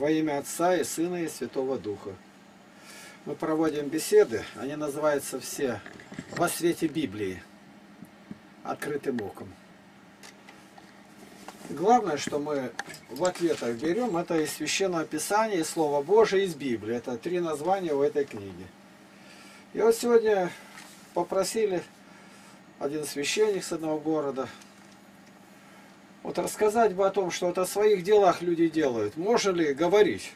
Во имя Отца и Сына и Святого Духа. Мы проводим беседы, они называются все «Во свете Библии», открытым оком. Главное, что мы в ответах берем, это из Священного Писания, из Слова Божия, из Библии. Это три названия в этой книге. И вот сегодня попросили один священник с одного города вот рассказать бы о том, что это о своих делах люди делают. Можно ли говорить?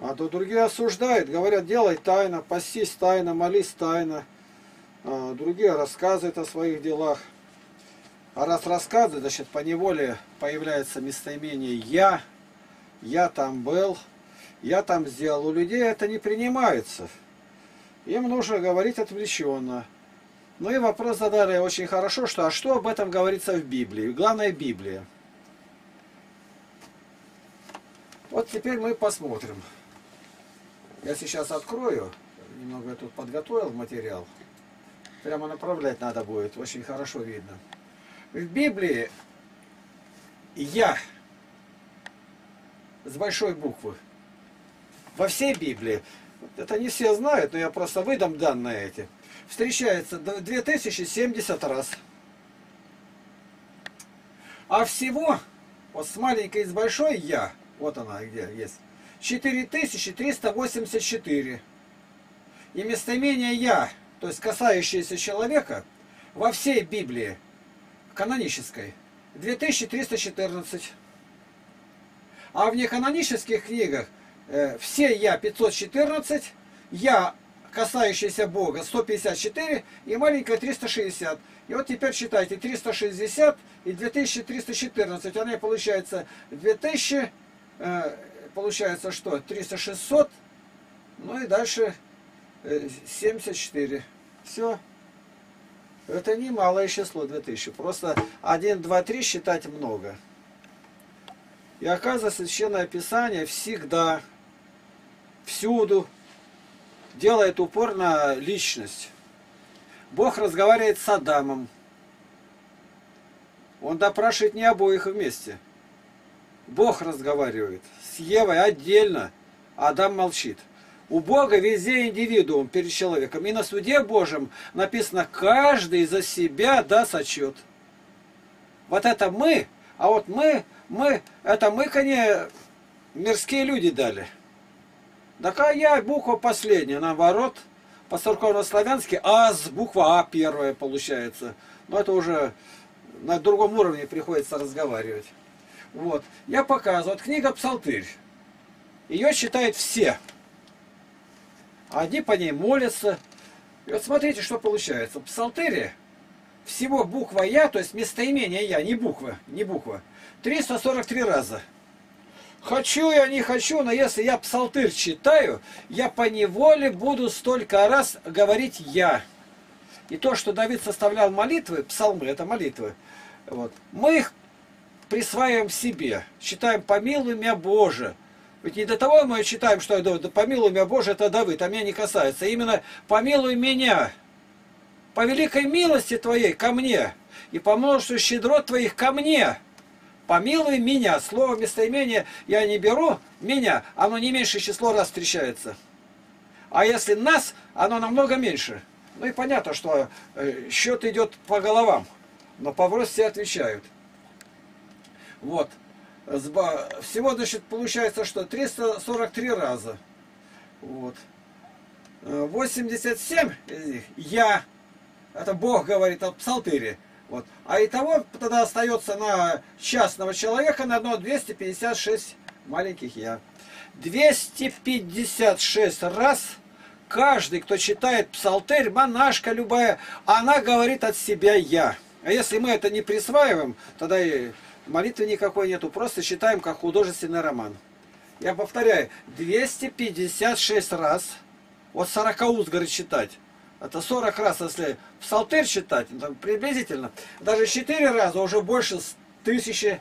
А то другие осуждают, говорят, делай тайно, постись тайно, молись тайно. А другие рассказывают о своих делах. А раз рассказывают, значит, по неволе появляется местоимение «я», «я там был», «я там сделал». У людей это не принимается. Им нужно говорить отвлеченно. Ну и вопрос задали очень хорошо, что а что об этом говорится в Библии? Главное Библия. Вот теперь мы посмотрим. Я сейчас открою, немного я тут подготовил материал. Прямо направлять надо будет, очень хорошо видно. В Библии «Я» с большой буквы. Во всей Библии, это не все знают, но я просто выдам данные эти, встречается 2070 раз. А всего, вот с маленькой и с большой «Я», вот она где есть, 4384. И местоимение «я», то есть касающееся человека, во всей Библии канонической 2314. А в неканонических книгах э, все «я» 514, «я» касающийся Бога 154 и маленькая 360. И вот теперь считайте 360 и 2314. Она получается 2000, э, получается что? 300-600, ну и дальше э, 74. Все. Это не малое число 2000. Просто 1, 2, 3 считать много. И оказывается, Священное Писание всегда, всюду делает упор на личность. Бог разговаривает с Адамом. Он допрашивает не обоих вместе. Бог разговаривает с Евой отдельно. Адам молчит. У Бога везде индивидуум перед человеком. И на суде Божьем написано, каждый за себя даст отчет. Вот это мы, а вот мы, мы, это мы, конечно, мирские люди дали. Такая буква последняя, наоборот, по церковно-славянски АЗ, буква А первая получается. Но это уже на другом уровне приходится разговаривать. Вот. Я показываю. Вот книга «Псалтырь». Ее читают все. Одни по ней молятся. И вот смотрите, что получается. В Псалтыре всего буква «Я», то есть местоимение «Я», не буква, не буква, 343 раза. Хочу я, не хочу, но если я псалтырь читаю, я по неволе буду столько раз говорить «я». И то, что Давид составлял молитвы, псалмы, это молитвы, вот, мы их присваиваем себе, читаем «помилуй меня Боже». Ведь не до того мы читаем, что да, «помилуй меня Боже» это Давид, а меня не касается. Именно «помилуй меня» по великой милости Твоей ко мне и по множеству щедрот Твоих ко мне – Помилуй меня. Слово местоимение я не беру, меня, оно не меньше число раз встречается. А если нас, оно намного меньше. Ну и понятно, что э, счет идет по головам, но по все отвечают. Вот. Всего, значит, получается, что 343 раза. Вот. 87 из них я, это Бог говорит о псалтыре, вот. А итого тогда остается на частного человека на одно 256 маленьких я. 256 раз каждый, кто читает псалтырь, монашка любая, она говорит от себя «я». А если мы это не присваиваем, тогда и молитвы никакой нету, просто читаем как художественный роман. Я повторяю, 256 раз, вот 40 уст, говорит, читать. Это 40 раз, если псалтырь считать, ну, приблизительно. Даже 4 раза уже больше тысячи.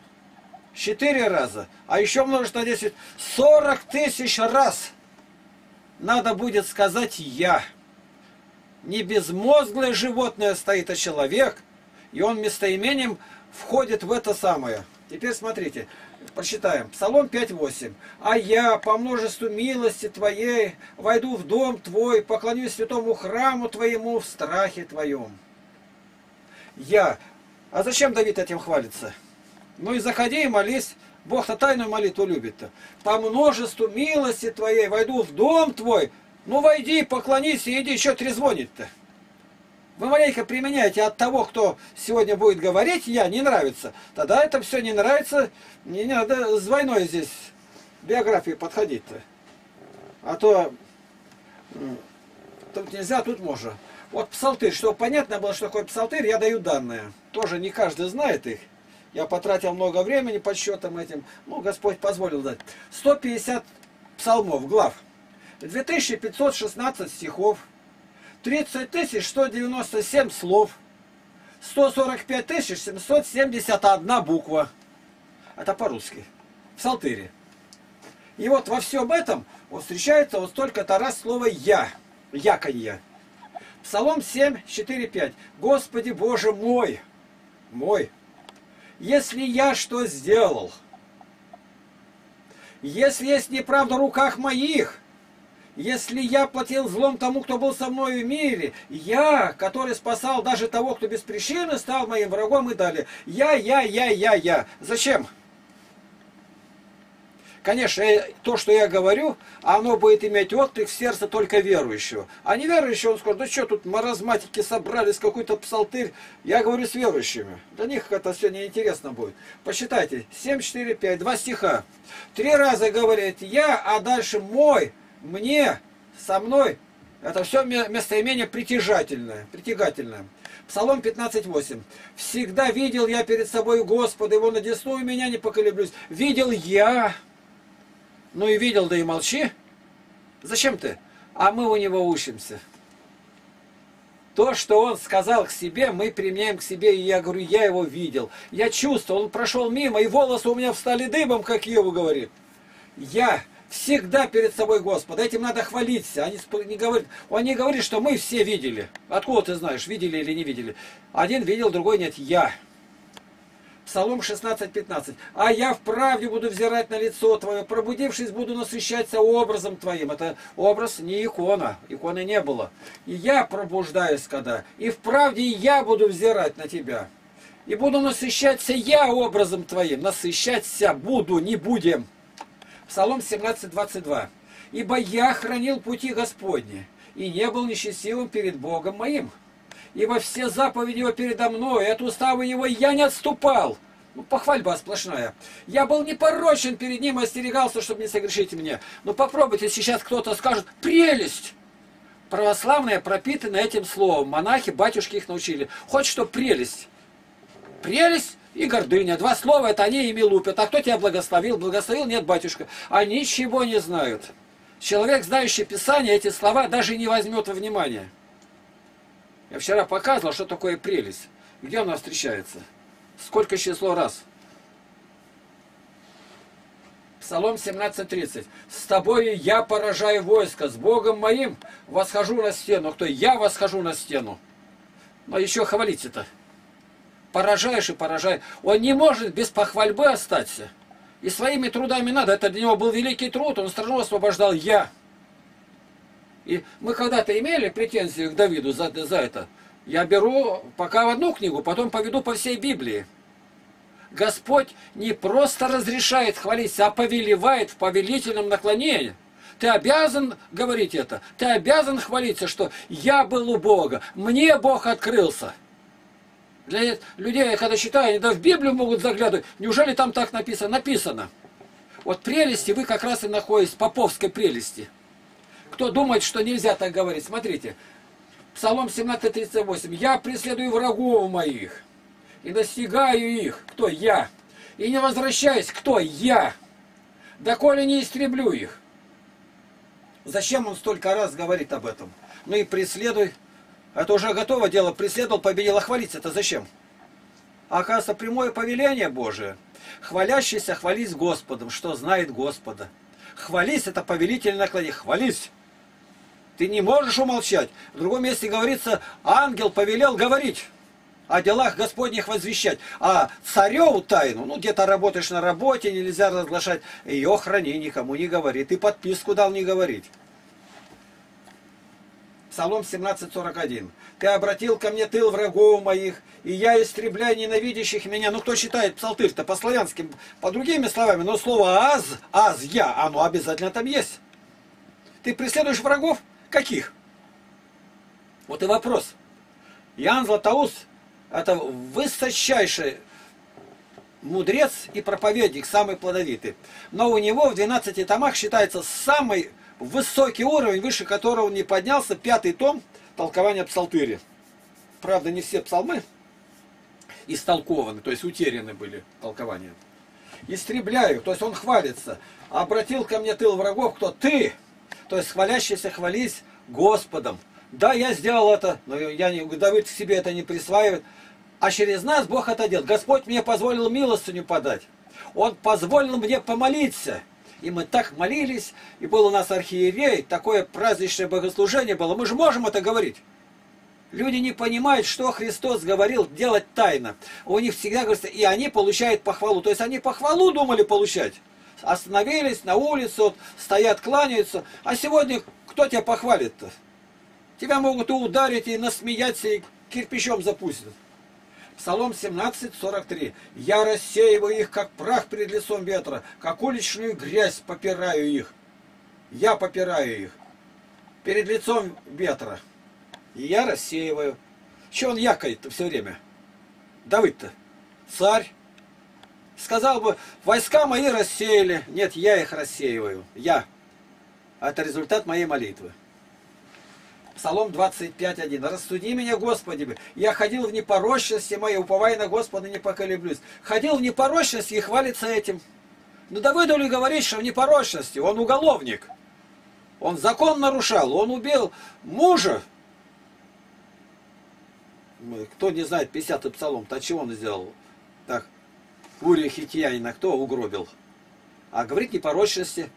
4 раза. А еще множество на 10. 40 тысяч раз надо будет сказать «я». Не безмозглое животное стоит, а человек. И он местоимением входит в это самое. Теперь смотрите. Прочитаем. Псалом 5.8. «А я по множеству милости Твоей войду в дом Твой, поклонюсь святому храму Твоему в страхе Твоем». Я. А зачем Давид этим хвалится? Ну и заходи и молись. Бог-то тайную молитву любит-то. По множеству милости Твоей войду в дом Твой. Ну войди, поклонись и иди, еще трезвонить-то. Вы маленько применяете от того, кто сегодня будет говорить, я, не нравится. Тогда это все не нравится, не, надо с войной здесь биографии подходить-то. А то тут нельзя, тут можно. Вот псалтырь, чтобы понятно было, что такое псалтырь, я даю данные. Тоже не каждый знает их. Я потратил много времени подсчетом этим. Ну, Господь позволил дать. 150 псалмов, глав. 2516 стихов. 30 197 слов. 145 771 буква. Это по-русски. В Псалтыре. И вот во всем этом вот встречается вот столько-то раз слово «я». Яконье. Псалом 7, 4, 5. Господи Боже мой, мой, если я что сделал, если есть неправда в руках моих, если я платил злом тому, кто был со мной в мире, я, который спасал даже того, кто без причины стал моим врагом и далее. Я, я, я, я, я. Зачем? Конечно, то, что я говорю, оно будет иметь отклик в сердце только верующего. А неверующий, он скажет, да что тут маразматики собрались, какой-то псалтырь. Я говорю с верующими. Для них это все неинтересно будет. Посчитайте, 7, 4, 5, два стиха. Три раза говорит я, а дальше мой, мне, со мной. Это все местоимение притяжательное, притягательное. Псалом 15.8. «Всегда видел я перед собой Господа, Его надесную меня не поколеблюсь. Видел я, ну и видел, да и молчи. Зачем ты? А мы у него учимся. То, что он сказал к себе, мы применяем к себе, и я говорю, я его видел. Я чувствовал, он прошел мимо, и волосы у меня встали дыбом, как Ева говорит. Я всегда перед собой Господа. Этим надо хвалиться. Они не говорят, он не говорит, что мы все видели. Откуда ты знаешь, видели или не видели? Один видел, другой нет. Я. Псалом 16.15. «А я в правде буду взирать на лицо Твое, пробудившись, буду насыщаться образом Твоим». Это образ не икона, иконы не было. «И я пробуждаюсь, когда, и в правде я буду взирать на Тебя». И буду насыщаться я образом Твоим. Насыщаться буду, не будем. Псалом 17.22. «Ибо я хранил пути Господни, и не был несчастливым перед Богом моим» ибо все заповеди его передо мной, от устава его я не отступал. Ну, похвальба сплошная. Я был непорочен перед ним остерегался, чтобы не согрешить мне. Но попробуйте, сейчас кто-то скажет, прелесть! Православные пропитаны этим словом. Монахи, батюшки их научили. Хочешь, что прелесть? Прелесть и гордыня. Два слова, это они ими лупят. А кто тебя благословил? Благословил? Нет, батюшка. А ничего не знают. Человек, знающий Писание, эти слова даже не возьмет во внимание. Я вчера показывал, что такое прелесть. Где она встречается? Сколько число раз? Псалом 17.30. «С тобою я поражаю войско, с Богом моим восхожу на стену». Кто? Я восхожу на стену. Но еще хвалить это. Поражаешь и поражаешь. Он не может без похвальбы остаться. И своими трудами надо. Это для него был великий труд. Он страну освобождал я. И мы когда-то имели претензии к Давиду за, за это. Я беру пока в одну книгу, потом поведу по всей Библии. Господь не просто разрешает хвалиться, а повелевает в повелительном наклонении. Ты обязан говорить это. Ты обязан хвалиться, что я был у Бога, мне Бог открылся. Для людей, я когда читаю, они да в Библию могут заглядывать. Неужели там так написано? Написано. Вот прелести вы как раз и находитесь, поповской прелести. Кто думает, что нельзя так говорить, смотрите. Псалом 17.38. «Я преследую врагов моих и достигаю их». Кто? Я. «И не возвращаюсь». Кто? Я. «Доколе не истреблю их». Зачем он столько раз говорит об этом? Ну и преследуй. Это уже готово дело. Преследовал, победил, а хвалиться это зачем? А оказывается, прямое повеление Божие. Хвалящийся хвались Господом, что знает Господа. Хвались это повелительное наклонение. Хвались. Ты не можешь умолчать. В другом месте говорится, ангел повелел говорить. о делах Господних возвещать. А цареву тайну, ну где-то работаешь на работе, нельзя разглашать, ее храни, никому не говори. Ты подписку дал не говорить. Псалом 17.41. Ты обратил ко мне тыл врагов моих, и я истребляю ненавидящих меня. Ну, кто читает псалтырь-то по-славянски, по другими словами, но слово «аз», «аз я», оно обязательно там есть. Ты преследуешь врагов? Каких? Вот и вопрос. Иоанн Златоуст – это высочайший мудрец и проповедник, самый плодовитый. Но у него в 12 томах считается самый высокий уровень, выше которого не поднялся, пятый том толкования псалтыри. Правда, не все псалмы истолкованы, то есть утеряны были толкования. Истребляю, то есть он хвалится. Обратил ко мне тыл врагов, кто ты, то есть хвалящийся хвались Господом. Да, я сделал это, но я не, Давид себе это не присваивает. А через нас Бог это делает. Господь мне позволил милостыню подать. Он позволил мне помолиться. И мы так молились, и был у нас архиерей, такое праздничное богослужение было. Мы же можем это говорить. Люди не понимают, что Христос говорил делать тайно. У них всегда говорится, и они получают похвалу. То есть они похвалу думали получать. Остановились на улицу, стоят, кланяются. А сегодня кто тебя похвалит-то? Тебя могут и ударить, и насмеяться, и кирпичом запустят. Псалом 17, 43. «Я рассеиваю их, как прах перед лицом ветра, как уличную грязь попираю их». Я попираю их перед лицом ветра. И я рассеиваю. Че он якает-то все время? Давыд-то, царь. Сказал бы, войска мои рассеяли. Нет, я их рассеиваю. Я. Это результат моей молитвы. Псалом 25.1. «Рассуди меня, Господи, я ходил в непорочности моей, уповая на Господа, не поколеблюсь». Ходил в непорочности и хвалится этим. Ну Давыду ли говорить, что в непорочности? Он уголовник. Он закон нарушал, он убил мужа. Кто не знает 50-й псалом, то чего он сделал? Так, Урия Хитьянина кто угробил? А говорит непорочности.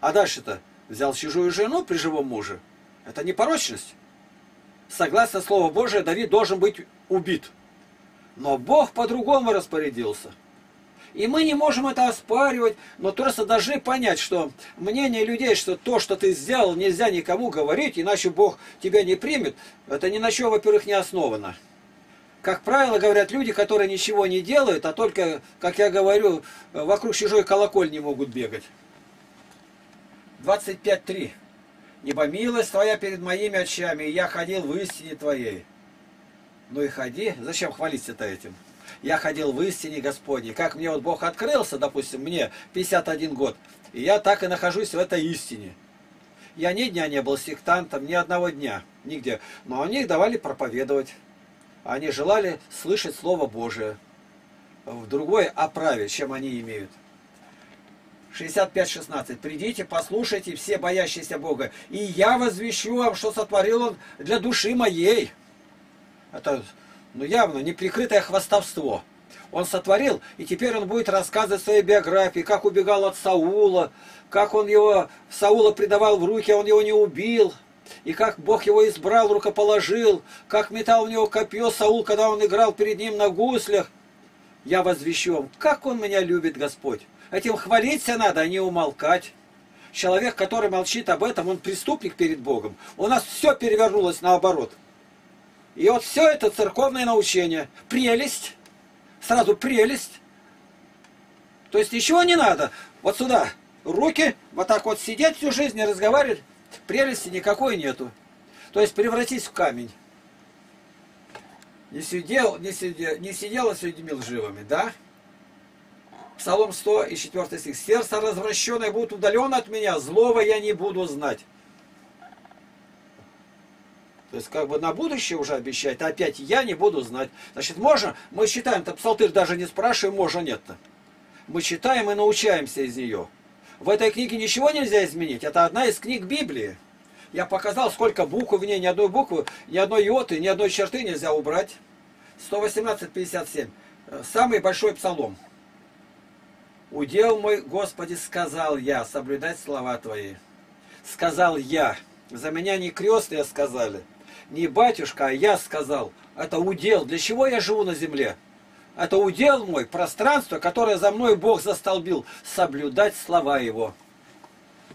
А дальше-то? Взял чужую жену при живом муже, это непорочность. Согласно Слову Божие, Давид должен быть убит. Но Бог по-другому распорядился. И мы не можем это оспаривать, но просто должны понять, что мнение людей, что то, что ты сделал, нельзя никому говорить, иначе Бог тебя не примет, это ни на чем, во-первых, не основано. Как правило, говорят люди, которые ничего не делают, а только, как я говорю, вокруг чужой колокольни могут бегать. 25.3. «Ибо милость Твоя перед моими очами, и я ходил в истине Твоей». Ну и ходи. Зачем хвалиться-то этим? Я ходил в истине Господней. Как мне вот Бог открылся, допустим, мне 51 год, и я так и нахожусь в этой истине. Я ни дня не был сектантом, ни одного дня, нигде. Но они давали проповедовать. Они желали слышать Слово Божие в другой оправе, чем они имеют. 65-16. «Придите, послушайте, все боящиеся Бога, и я возвещу вам, что сотворил Он для души моей». Это ну, явно неприкрытое хвастовство. Он сотворил, и теперь он будет рассказывать своей биографии, как убегал от Саула, как он его, Саула предавал в руки, а он его не убил, и как Бог его избрал, рукоположил, как метал в него копье Саул, когда он играл перед ним на гуслях. Я возвещу вам, как он меня любит, Господь. Этим хвалиться надо, а не умолкать. Человек, который молчит об этом, он преступник перед Богом. У нас все перевернулось наоборот. И вот все это церковное научение. Прелесть. Сразу прелесть. То есть ничего не надо. Вот сюда. Руки. Вот так вот сидеть всю жизнь и разговаривать. Прелести никакой нету. То есть превратись в камень. Не сидел, не сидел, не сидела с людьми лживыми, да? Псалом 100 и 4 стих. «Сердце развращенное будет удалено от меня, злого я не буду знать». То есть как бы на будущее уже обещает, а опять я не буду знать. Значит, можно, мы считаем, то псалтырь даже не спрашиваем, можно нет-то. Мы читаем и научаемся из нее. В этой книге ничего нельзя изменить. Это одна из книг Библии. Я показал, сколько букв в ней, ни одной буквы, ни одной йоты, ни одной черты нельзя убрать. 118.57. Самый большой псалом. Удел мой, Господи, сказал я, соблюдать слова Твои. Сказал я. За меня не крестные сказали. не батюшка, а я сказал. Это удел. Для чего я живу на земле? Это удел мой, пространство, которое за мной Бог застолбил. Соблюдать слова Его.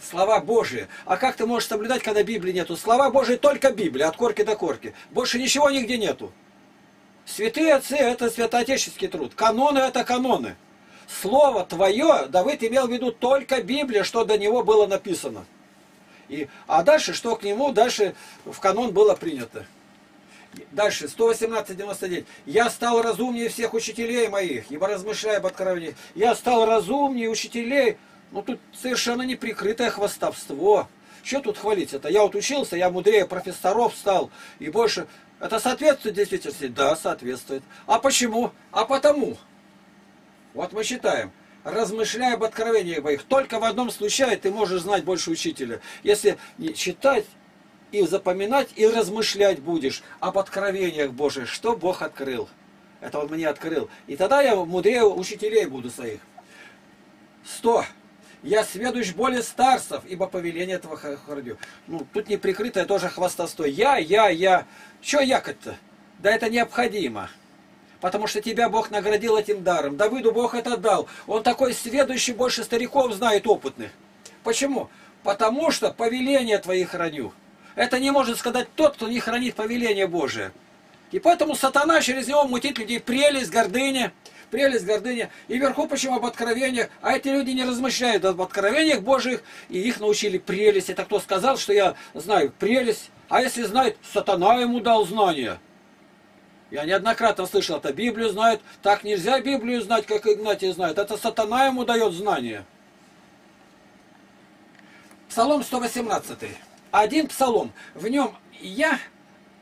Слова Божии. А как ты можешь соблюдать, когда Библии нету? Слова Божии только Библия, от корки до корки. Больше ничего нигде нету. Святые отцы – это святоотеческий труд. Каноны – это каноны. Слово твое Давид имел в виду только Библия, что до него было написано. И, а дальше, что к нему, дальше в канон было принято. Дальше, 118.99. «Я стал разумнее всех учителей моих, ибо размышляя об откровении. Я стал разумнее учителей». Ну, тут совершенно неприкрытое хвастовство. Что тут хвалить это? Я вот учился, я мудрее профессоров стал, и больше... Это соответствует действительности? Да, соответствует. А почему? А потому. Вот мы считаем размышляя об откровениях моих. Только в одном случае ты можешь знать больше учителя. Если читать и запоминать, и размышлять будешь об откровениях Божьих, что Бог открыл. Это Он мне открыл. И тогда я мудрее учителей буду своих. Сто. Я сведущ более старцев, ибо повеление этого храню. Ну, тут неприкрытое тоже хвастовство. Я, я, я. Что якать-то? Да это необходимо потому что тебя Бог наградил этим даром. Давыду Бог это дал. Он такой сведущий, больше стариков знает, опытных. Почему? Потому что повеление твои храню. Это не может сказать тот, кто не хранит повеление Божие. И поэтому сатана через него мутит людей прелесть, гордыня, прелесть, гордыня. И вверху почему об откровениях, а эти люди не размышляют об откровениях Божьих, и их научили прелесть. Это кто сказал, что я знаю прелесть? А если знает, сатана ему дал знания. Я неоднократно слышал, это Библию знают. Так нельзя Библию знать, как Игнатий знает. Это сатана ему дает знания. Псалом 118. Один псалом. В нем я,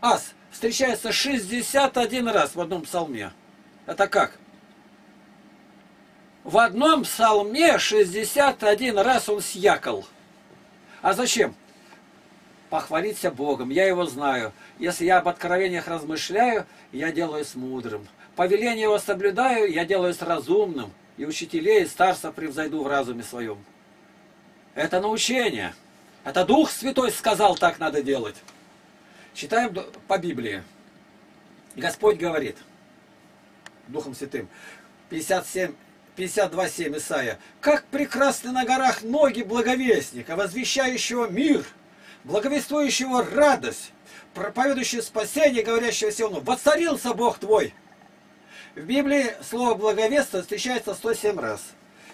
ас, встречается 61 раз в одном псалме. Это как? В одном псалме 61 раз он съякал. А зачем? Похвалиться Богом. Я его знаю. Если я об откровениях размышляю, я делаюсь мудрым. Повеление его соблюдаю, я делаюсь разумным. И учителей, и старца превзойду в разуме своем. Это научение. Это Дух Святой сказал, так надо делать. Читаем по Библии. Господь говорит, Духом Святым, 57, 52.7 Исайя. «Как прекрасны на горах ноги благовестника, возвещающего мир, благовествующего радость, проповедующий спасение, говорящего Сиону, «Воцарился Бог твой!» В Библии слово «благовестие» встречается 107 раз.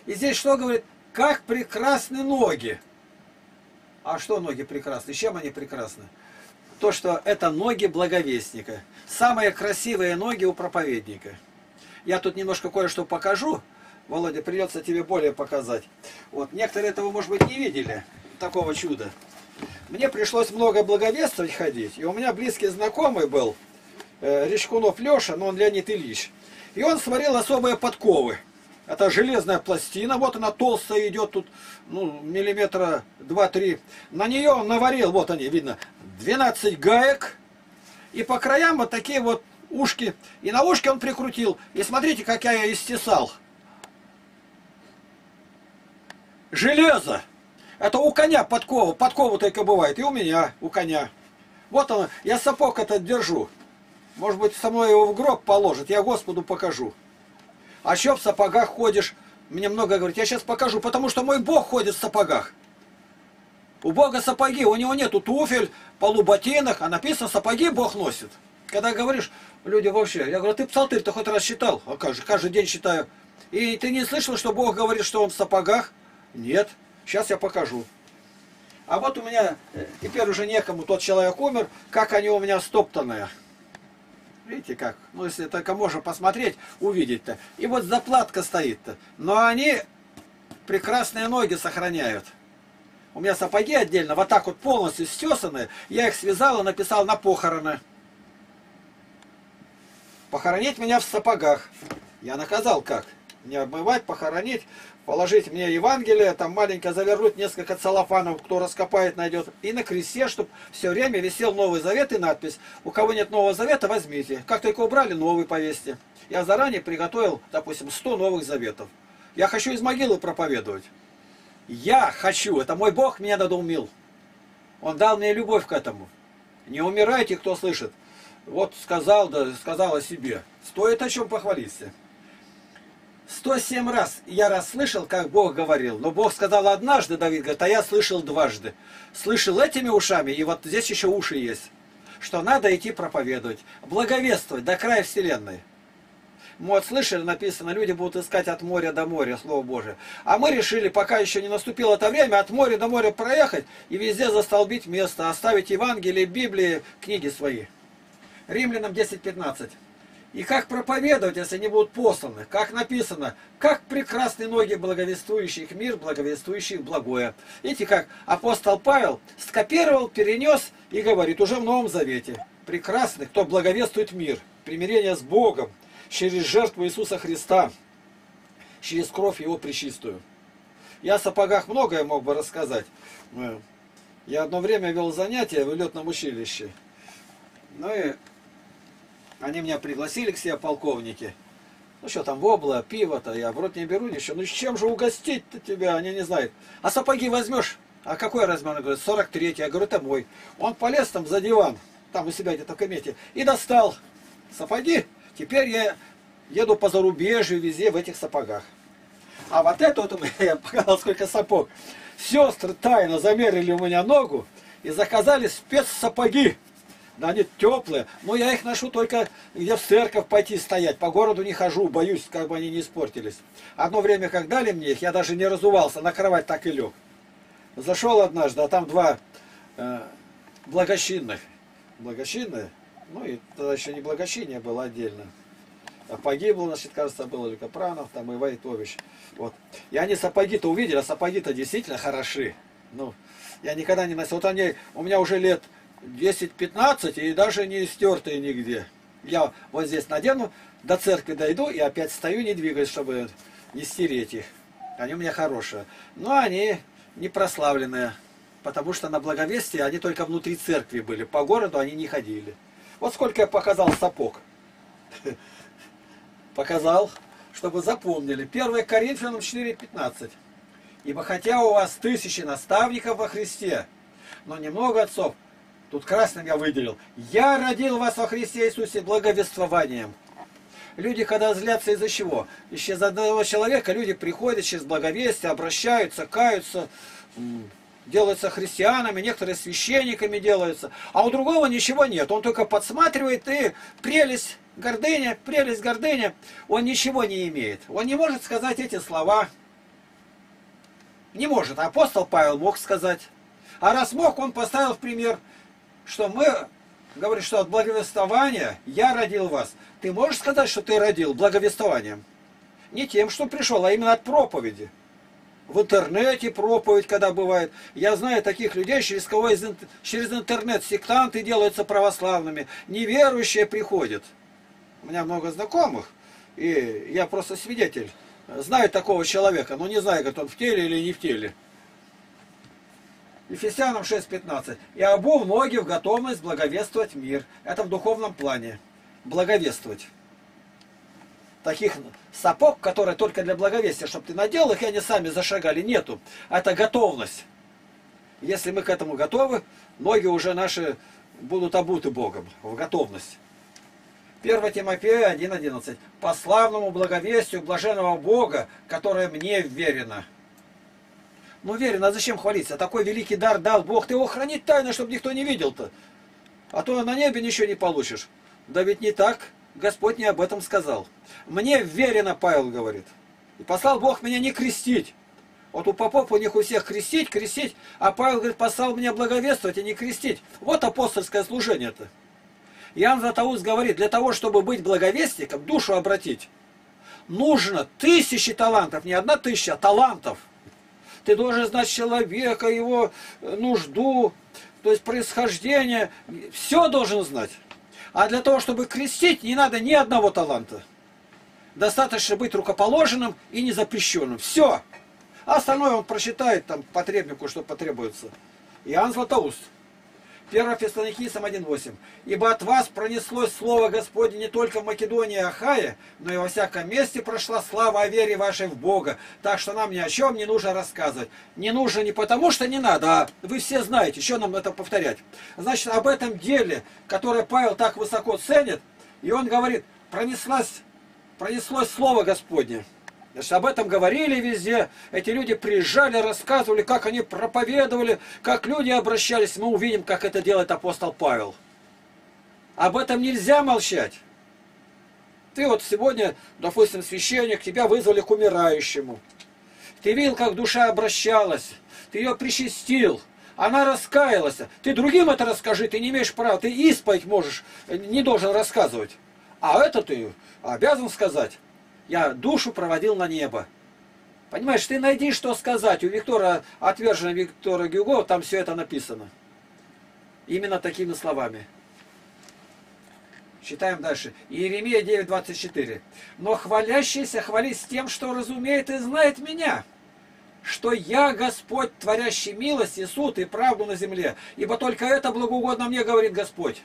И здесь что говорит? Как прекрасны ноги. А что ноги прекрасны? Чем они прекрасны? То, что это ноги благовестника. Самые красивые ноги у проповедника. Я тут немножко кое-что покажу. Володя, придется тебе более показать. Вот, некоторые этого, может быть, не видели, такого чуда. Мне пришлось много благовествовать ходить, и у меня близкий знакомый был, э, Речкунов Леша, но он Леонид Ильич. И он сварил особые подковы. Это железная пластина, вот она толстая идет тут, ну, миллиметра 2-3. На нее он наварил, вот они, видно, 12 гаек. И по краям вот такие вот ушки. И на ушке он прикрутил. И смотрите, как я ее истесал. Железо! Это у коня подкова. Подкова только бывает. И у меня, у коня. Вот он. Я сапог этот держу. Может быть, со мной его в гроб положит. Я Господу покажу. А что в сапогах ходишь? Мне много говорит. Я сейчас покажу. Потому что мой Бог ходит в сапогах. У Бога сапоги. У него нету туфель, полуботинок. А написано, сапоги Бог носит. Когда говоришь, люди вообще, я говорю, ты псалтырь-то хоть раз читал? А как же, каждый день читаю. И ты не слышал, что Бог говорит, что он в сапогах? Нет. Сейчас я покажу. А вот у меня, э, теперь уже некому, тот человек умер, как они у меня стоптанные. Видите как? Ну, если только можно посмотреть, увидеть-то. И вот заплатка стоит-то. Но они прекрасные ноги сохраняют. У меня сапоги отдельно, вот так вот полностью стесаны. Я их связал и написал на похороны. Похоронить меня в сапогах. Я наказал как? Не обмывать, похоронить положить мне Евангелие, там маленько завернуть несколько целлофанов, кто раскопает, найдет. И на кресте, чтобы все время висел Новый Завет и надпись. У кого нет Нового Завета, возьмите. Как только убрали, новый повесьте. Я заранее приготовил, допустим, 100 Новых Заветов. Я хочу из могилы проповедовать. Я хочу, это мой Бог меня надоумил. Он дал мне любовь к этому. Не умирайте, кто слышит. Вот сказал, да сказал о себе. Стоит о чем похвалиться. 107 раз я расслышал, как Бог говорил. Но Бог сказал однажды, Давид говорит, а я слышал дважды. Слышал этими ушами, и вот здесь еще уши есть. Что надо идти проповедовать, благовествовать до края вселенной. Мы вот слышали, написано, люди будут искать от моря до моря, Слово Божие. А мы решили, пока еще не наступило это время, от моря до моря проехать и везде застолбить место, оставить Евангелие, Библии, книги свои. Римлянам 10.15. И как проповедовать, если они будут посланы? Как написано, как прекрасны ноги благовествующих мир, благовествующих благое. Видите, как апостол Павел скопировал, перенес и говорит уже в Новом Завете. Прекрасный, кто благовествует мир, примирение с Богом, через жертву Иисуса Христа, через кровь Его причистую. Я о сапогах многое мог бы рассказать. Я одно время вел занятия в летном училище. Ну и они меня пригласили к себе, полковники. Ну что там, вобла, пиво-то, я в рот не беру ничего. Ну чем же угостить-то тебя, они не знают. А сапоги возьмешь? А какой размер? Он говорит, 43 Я говорю, это мой. Он полез там за диван, там у себя где-то в комете, и достал сапоги. Теперь я еду по зарубежью везде в этих сапогах. А вот это вот я показал, сколько сапог. Сестры тайно замерили у меня ногу и заказали спецсапоги. Они теплые, но я их ношу только где в церковь пойти стоять. По городу не хожу, боюсь, как бы они не испортились. Одно время, как дали мне их, я даже не разувался, на кровать так и лег. Зашел однажды, а там два э, благощинных. Благощинные? Ну и тогда еще не благощиние было отдельно. А погибло, значит, кажется, был или Капранов, там и Войтович. Вот. И они сапоги-то увидели, а сапоги-то действительно хороши. Ну, я никогда не носил. Вот они у меня уже лет 10-15 и даже не стертые нигде. Я вот здесь надену, до церкви дойду и опять стою, не двигаюсь, чтобы не стереть их. Они у меня хорошие. Но они не прославленные, потому что на благовестии они только внутри церкви были. По городу они не ходили. Вот сколько я показал сапог. Показал, чтобы запомнили. 1 Коринфянам 4.15. Ибо хотя у вас тысячи наставников во Христе, но немного отцов, Тут красным я выделил. Я родил вас во Христе Иисусе благовествованием. Люди, когда злятся из-за чего? Еще из одного человека люди приходят через благовестие, обращаются, каются, делаются христианами, некоторые священниками делаются, а у другого ничего нет. Он только подсматривает и прелесть, гордыня, прелесть, гордыня. Он ничего не имеет. Он не может сказать эти слова. Не может. Апостол Павел мог сказать. А раз мог, он поставил в пример что мы, говорит, что от благовествования я родил вас. Ты можешь сказать, что ты родил благовествованием? Не тем, что пришел, а именно от проповеди. В интернете проповедь, когда бывает. Я знаю таких людей, через кого из, через интернет сектанты делаются православными, неверующие приходят. У меня много знакомых, и я просто свидетель. Знаю такого человека, но не знаю, как он в теле или не в теле. Ефесянам 6.15. «И обув ноги в готовность благовествовать мир». Это в духовном плане. Благовествовать. Таких сапог, которые только для благовестия, чтобы ты надел их, и они сами зашагали, нету. Это готовность. Если мы к этому готовы, ноги уже наши будут обуты Богом в готовность. 1 Тимофея 1.11. «По славному благовестию блаженного Бога, которое мне верено». Ну уверен, а зачем хвалиться? Такой великий дар дал Бог, ты его хранить тайно, чтобы никто не видел-то. А то на небе ничего не получишь. Да ведь не так. Господь не об этом сказал. Мне верено, Павел говорит. И послал Бог меня не крестить. Вот у попов у них у всех крестить, крестить, а Павел говорит, послал меня благовествовать, а не крестить. Вот апостольское служение-то. Иоанн Златоуст говорит, для того, чтобы быть благовестником, душу обратить, нужно тысячи талантов, не одна тысяча, а талантов. Ты должен знать человека, его э, нужду, то есть происхождение. Все должен знать. А для того, чтобы крестить, не надо ни одного таланта. Достаточно быть рукоположенным и незапрещенным. Все. А остальное он прочитает там потребнику, что потребуется. Иоанн Златоуст. 1 Фессалоникийцам 1.8. «Ибо от вас пронеслось Слово Господне не только в Македонии и Ахае, но и во всяком месте прошла слава о вере вашей в Бога. Так что нам ни о чем не нужно рассказывать. Не нужно не потому, что не надо, а вы все знаете, еще нам это повторять. Значит, об этом деле, которое Павел так высоко ценит, и он говорит, пронеслось, пронеслось Слово Господне. Значит, об этом говорили везде. Эти люди приезжали, рассказывали, как они проповедовали, как люди обращались. Мы увидим, как это делает апостол Павел. Об этом нельзя молчать. Ты вот сегодня, допустим, священник, тебя вызвали к умирающему. Ты видел, как душа обращалась. Ты ее причастил. Она раскаялась. Ты другим это расскажи, ты не имеешь права. Ты исповедь можешь, не должен рассказывать. А это ты обязан сказать я душу проводил на небо. Понимаешь, ты найди, что сказать. У Виктора, отверженного Виктора Гюго, там все это написано. Именно такими словами. Читаем дальше. Иеремия 9.24. «Но хвалящийся хвались тем, что разумеет и знает меня, что я Господь, творящий милость и суд и правду на земле, ибо только это благоугодно мне, говорит Господь».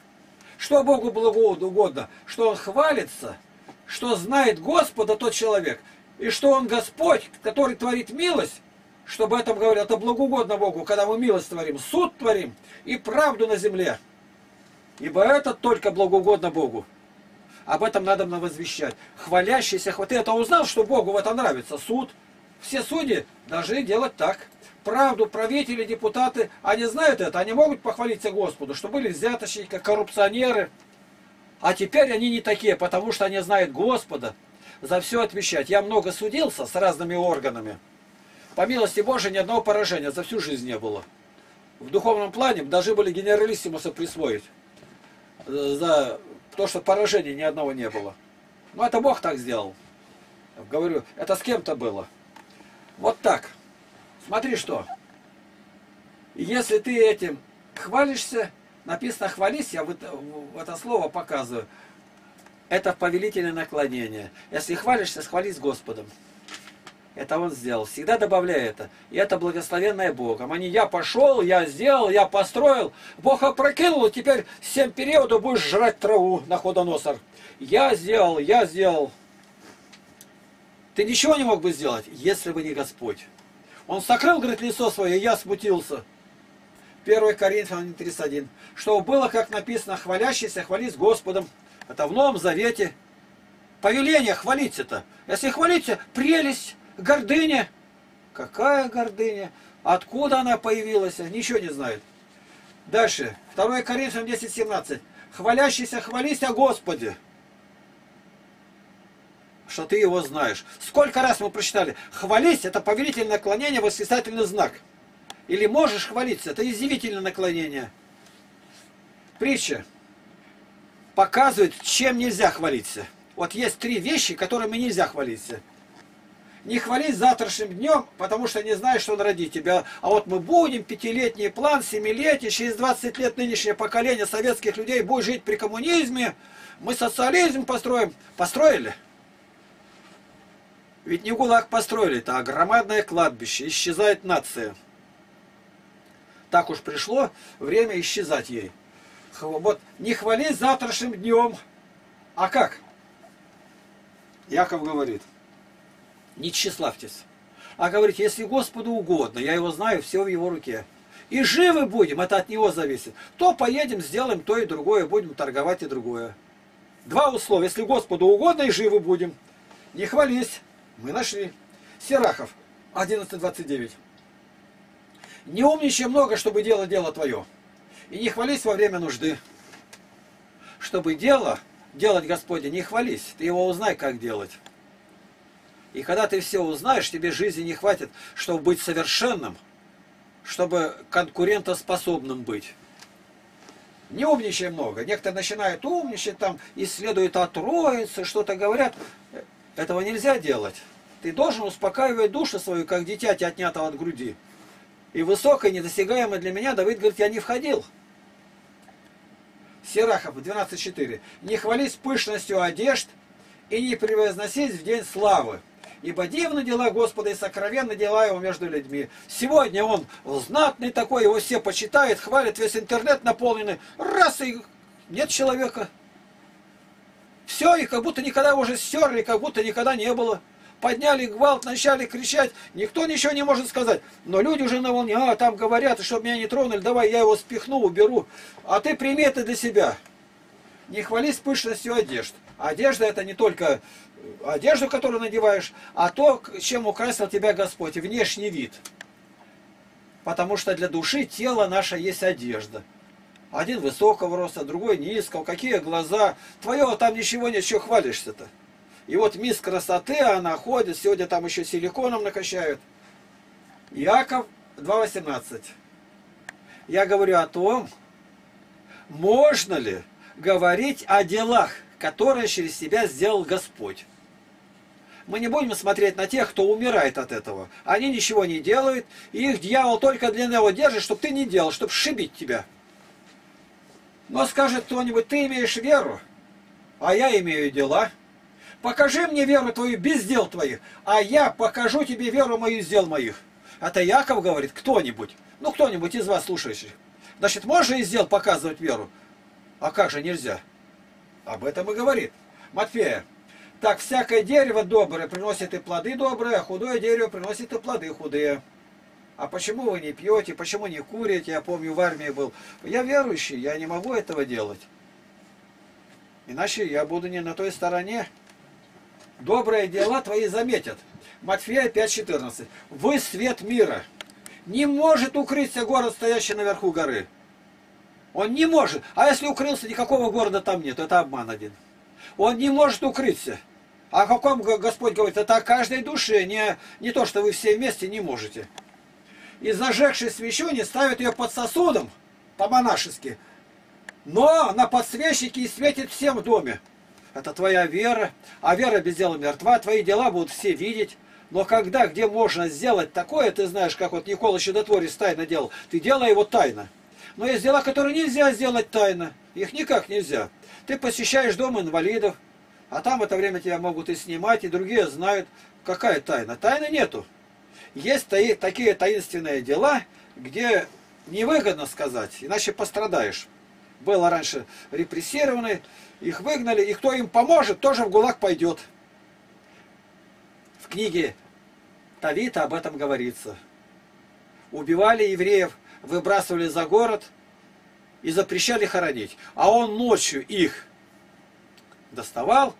Что Богу благоугодно? Что Он хвалится – что знает Господа тот человек, и что он Господь, который творит милость, чтобы этом говорят, это благоугодно Богу, когда мы милость творим, суд творим и правду на земле. Ибо это только благоугодно Богу. Об этом надо нам возвещать. Хвалящийся, ты это узнал, что Богу в этом нравится, суд. Все судьи должны делать так. Правду правители, депутаты, они знают это, они могут похвалиться Господу, что были взяточники, коррупционеры, а теперь они не такие, потому что они знают Господа, за все отвечать. Я много судился с разными органами. По милости Божией ни одного поражения за всю жизнь не было. В духовном плане должны были генералиссимуса присвоить. Э, за то, что поражений ни одного не было. Но это Бог так сделал. Говорю, это с кем-то было. Вот так. Смотри что. Если ты этим хвалишься, Написано «хвались», я вот это слово показываю. Это повелительное наклонение. Если хвалишься, схвались Господом. Это он сделал. Всегда добавляй это. И это благословенное Богом. Не я пошел, я сделал, я построил. Бог опрокинул, теперь семь периодов будешь жрать траву на ходоносор. Я сделал, я сделал. Ты ничего не мог бы сделать, если бы не Господь. Он сокрыл, говорит, лицо свое, я смутился. 1 Коринфянам 31. Что было, как написано, хвалящийся, хвались Господом. Это в Новом Завете. Повеление хвалить это. Если хвалиться, прелесть, гордыня. Какая гордыня? Откуда она появилась? Ничего не знает. Дальше. 2 Коринфянам 10, 17. Хвалящийся, хвались о Господе. Что ты его знаешь. Сколько раз мы прочитали. Хвались это повелительное наклонение, восклицательный знак. Или можешь хвалиться, это изъявительное наклонение. Притча показывает, чем нельзя хвалиться. Вот есть три вещи, которыми нельзя хвалиться. Не хвались завтрашним днем, потому что не знаешь, что он родит тебя. А вот мы будем, пятилетний план, семилетие, через 20 лет нынешнее поколение советских людей будет жить при коммунизме. Мы социализм построим. Построили? Ведь не ГУЛАГ построили, это а громадное кладбище. Исчезает нация. Так уж пришло время исчезать ей. Вот не хвались завтрашним днем. А как? Яков говорит, не тщеславьтесь. А говорит, если Господу угодно, я его знаю, все в его руке. И живы будем, это от него зависит. То поедем, сделаем то и другое, будем торговать и другое. Два условия. Если Господу угодно, и живы будем. Не хвались. Мы нашли. Серахов, 11.29. Не умничай много, чтобы дело дело твое. И не хвались во время нужды. Чтобы дело делать Господи, не хвались. Ты его узнай, как делать. И когда ты все узнаешь, тебе жизни не хватит, чтобы быть совершенным, чтобы конкурентоспособным быть. Не умничай много. Некоторые начинают умничать, там, исследуют о Троице, что-то говорят. Этого нельзя делать. Ты должен успокаивать душу свою, как дитя, отнятого от груди и высокое, недосягаемое для меня, Давид говорит, я не входил. Сирахов 12.4. Не хвались пышностью одежд и не превозносись в день славы. Ибо дивны дела Господа и сокровенны дела Его между людьми. Сегодня Он знатный такой, его все почитают, хвалят, весь интернет наполненный. Раз и нет человека. Все, и как будто никогда уже стерли, как будто никогда не было. Подняли гвалт, начали кричать, никто ничего не может сказать. Но люди уже на волне, а там говорят, чтобы меня не тронули, давай я его спихну, уберу. А ты прими это для себя. Не хвались пышностью одежд. Одежда это не только одежду, которую надеваешь, а то, чем украсил тебя Господь, внешний вид. Потому что для души тело наше есть одежда. Один высокого роста, другой низкого. Какие глаза. Твое там ничего нет, что хвалишься-то. И вот мисс красоты, она ходит, сегодня там еще силиконом накачают. Иаков 2.18. Я говорю о том, можно ли говорить о делах, которые через себя сделал Господь. Мы не будем смотреть на тех, кто умирает от этого. Они ничего не делают, и их дьявол только для него держит, чтобы ты не делал, чтобы шибить тебя. Но скажет кто-нибудь, ты имеешь веру, а я имею дела. Покажи мне веру твою без дел твоих, а я покажу тебе веру мою из дел моих. Это Яков говорит, кто-нибудь. Ну, кто-нибудь из вас слушающих. Значит, можно из дел показывать веру? А как же нельзя? Об этом и говорит. Матфея, так всякое дерево доброе приносит и плоды добрые, а худое дерево приносит и плоды худые. А почему вы не пьете, почему не курите? Я помню, в армии был. Я верующий, я не могу этого делать. Иначе я буду не на той стороне. Добрые дела твои заметят. Матфея 5.14. Вы свет мира. Не может укрыться город, стоящий наверху горы. Он не может. А если укрылся, никакого города там нет. Это обман один. Он не может укрыться. О каком Господь говорит? Это о каждой душе, не, не то, что вы все вместе не можете. И зажегший свечу не ставит ее под сосудом, по-монашески, но на подсвечнике и светит всем в доме. Это твоя вера, а вера без дела мертва, твои дела будут все видеть. Но когда, где можно сделать такое, ты знаешь, как вот Никола Чудотворец тайно делал, ты делай его тайно. Но есть дела, которые нельзя сделать тайно. Их никак нельзя. Ты посещаешь дом инвалидов, а там это время тебя могут и снимать, и другие знают, какая тайна. Тайны нету. Есть таи, такие таинственные дела, где невыгодно сказать, иначе пострадаешь. Было раньше репрессированы, их выгнали, и кто им поможет, тоже в ГУЛАГ пойдет. В книге Тавита об этом говорится. Убивали евреев, выбрасывали за город и запрещали хоронить. А он ночью их доставал,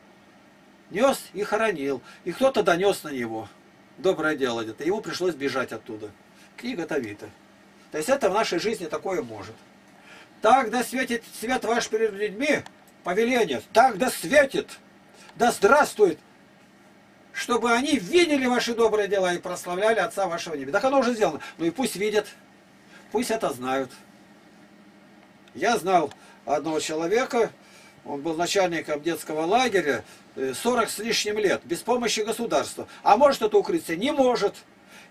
нес и хоронил. И кто-то донес на него. Доброе дело где-то. Ему пришлось бежать оттуда. Книга Тавита. То есть это в нашей жизни такое может. Так да светит свет ваш перед людьми, повеление, так да светит, да здравствует, чтобы они видели ваши добрые дела и прославляли Отца вашего неба. Так оно уже сделано. Ну и пусть видят, пусть это знают. Я знал одного человека, он был начальником детского лагеря 40 э, с лишним лет, без помощи государства. А может это укрыться? Не может.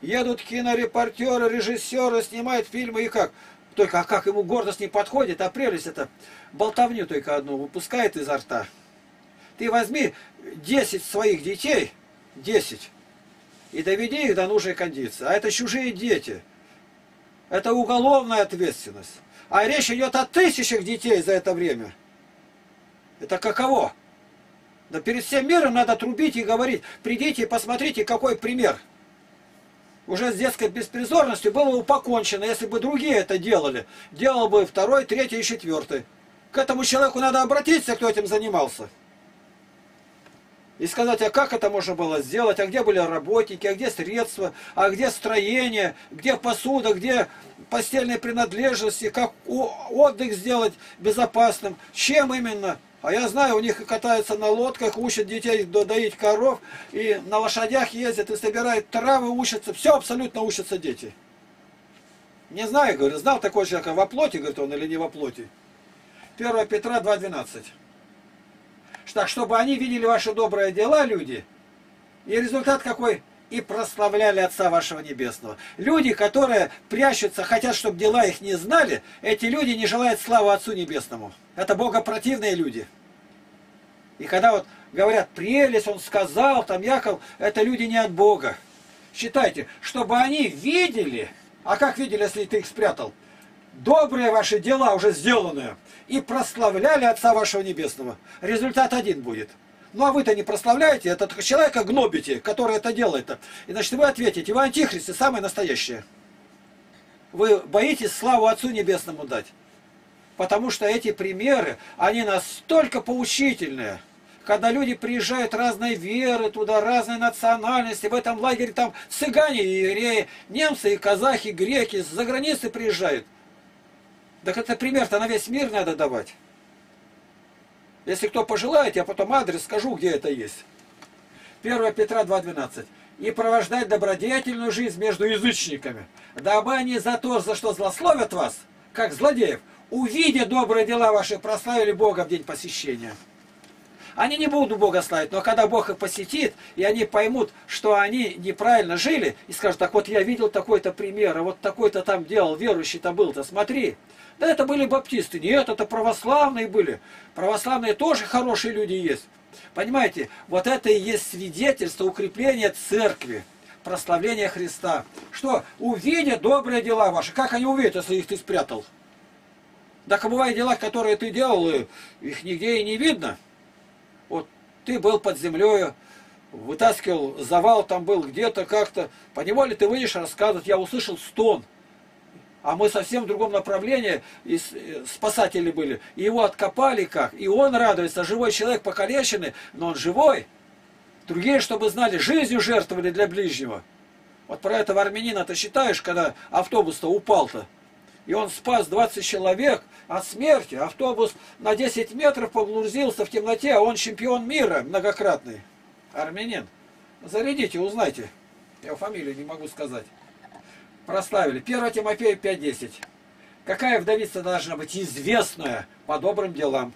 Едут кинорепортеры, режиссеры, снимают фильмы и как? Только а как ему гордость не подходит, а прелесть это болтовню только одну выпускает изо рта. Ты возьми 10 своих детей, 10, и доведи их до нужной кондиции. А это чужие дети. Это уголовная ответственность. А речь идет о тысячах детей за это время. Это каково? Да перед всем миром надо трубить и говорить, придите и посмотрите, какой пример. Уже с детской беспризорностью было бы покончено, если бы другие это делали. Делал бы второй, третий и четвертый. К этому человеку надо обратиться, кто этим занимался. И сказать, а как это можно было сделать, а где были работники, а где средства, а где строение, где посуда, где постельные принадлежности, как отдых сделать безопасным, чем именно. А я знаю, у них катаются на лодках, учат детей доить коров, и на лошадях ездят, и собирают травы, учатся. Все абсолютно учатся дети. Не знаю, говорю, знал такой человек, во плоти, говорит он, или не во плоти. 1 Петра 2.12. Так, чтобы они видели ваши добрые дела, люди, и результат какой? И прославляли Отца вашего Небесного. Люди, которые прячутся, хотят, чтобы дела их не знали, эти люди не желают славы Отцу Небесному. Это богопротивные люди. И когда вот говорят, прелесть, он сказал, там Яков, это люди не от Бога. Считайте, чтобы они видели, а как видели, если ты их спрятал? Добрые ваши дела уже сделанные, и прославляли Отца вашего Небесного. Результат один будет. Ну а вы-то не прославляете, это человека гнобите, который это делает. И значит вы ответите, вы антихристы, самое настоящее. Вы боитесь славу Отцу Небесному дать. Потому что эти примеры, они настолько поучительные. Когда люди приезжают разной веры туда, разной национальности, в этом лагере там цыгане и евреи, немцы и казахи, греки, за границы приезжают. Так это пример-то на весь мир надо давать. Если кто пожелает, я потом адрес скажу, где это есть. 1 Петра 2.12. «И провождать добродетельную жизнь между язычниками, дабы они за то, за что злословят вас, как злодеев, увидя добрые дела ваши, прославили Бога в день посещения». Они не будут Бога славить, но когда Бог их посетит, и они поймут, что они неправильно жили, и скажут, так вот я видел такой-то пример, а вот такой-то там делал, верующий-то был-то, смотри. Да это были баптисты, нет, это православные были. Православные тоже хорошие люди есть. Понимаете, вот это и есть свидетельство укрепления церкви, прославления Христа. Что, увидят добрые дела ваши. Как они увидят, если их ты спрятал? Так бывают дела, которые ты делал, их нигде и не видно. Вот ты был под землей, вытаскивал завал, там был где-то как-то. По неволе ты выйдешь рассказывать, я услышал стон а мы совсем в другом направлении, и э, спасатели были. И его откопали как, и он радуется, живой человек покалеченный, но он живой. Другие, чтобы знали, жизнью жертвовали для ближнего. Вот про этого армянина ты считаешь, когда автобус-то упал-то, и он спас 20 человек от смерти. Автобус на 10 метров погрузился в темноте, а он чемпион мира многократный. Армянин. Зарядите, узнайте. Я фамилию не могу сказать прославили. 1 Тимофея 5.10. Какая вдовица должна быть известная по добрым делам?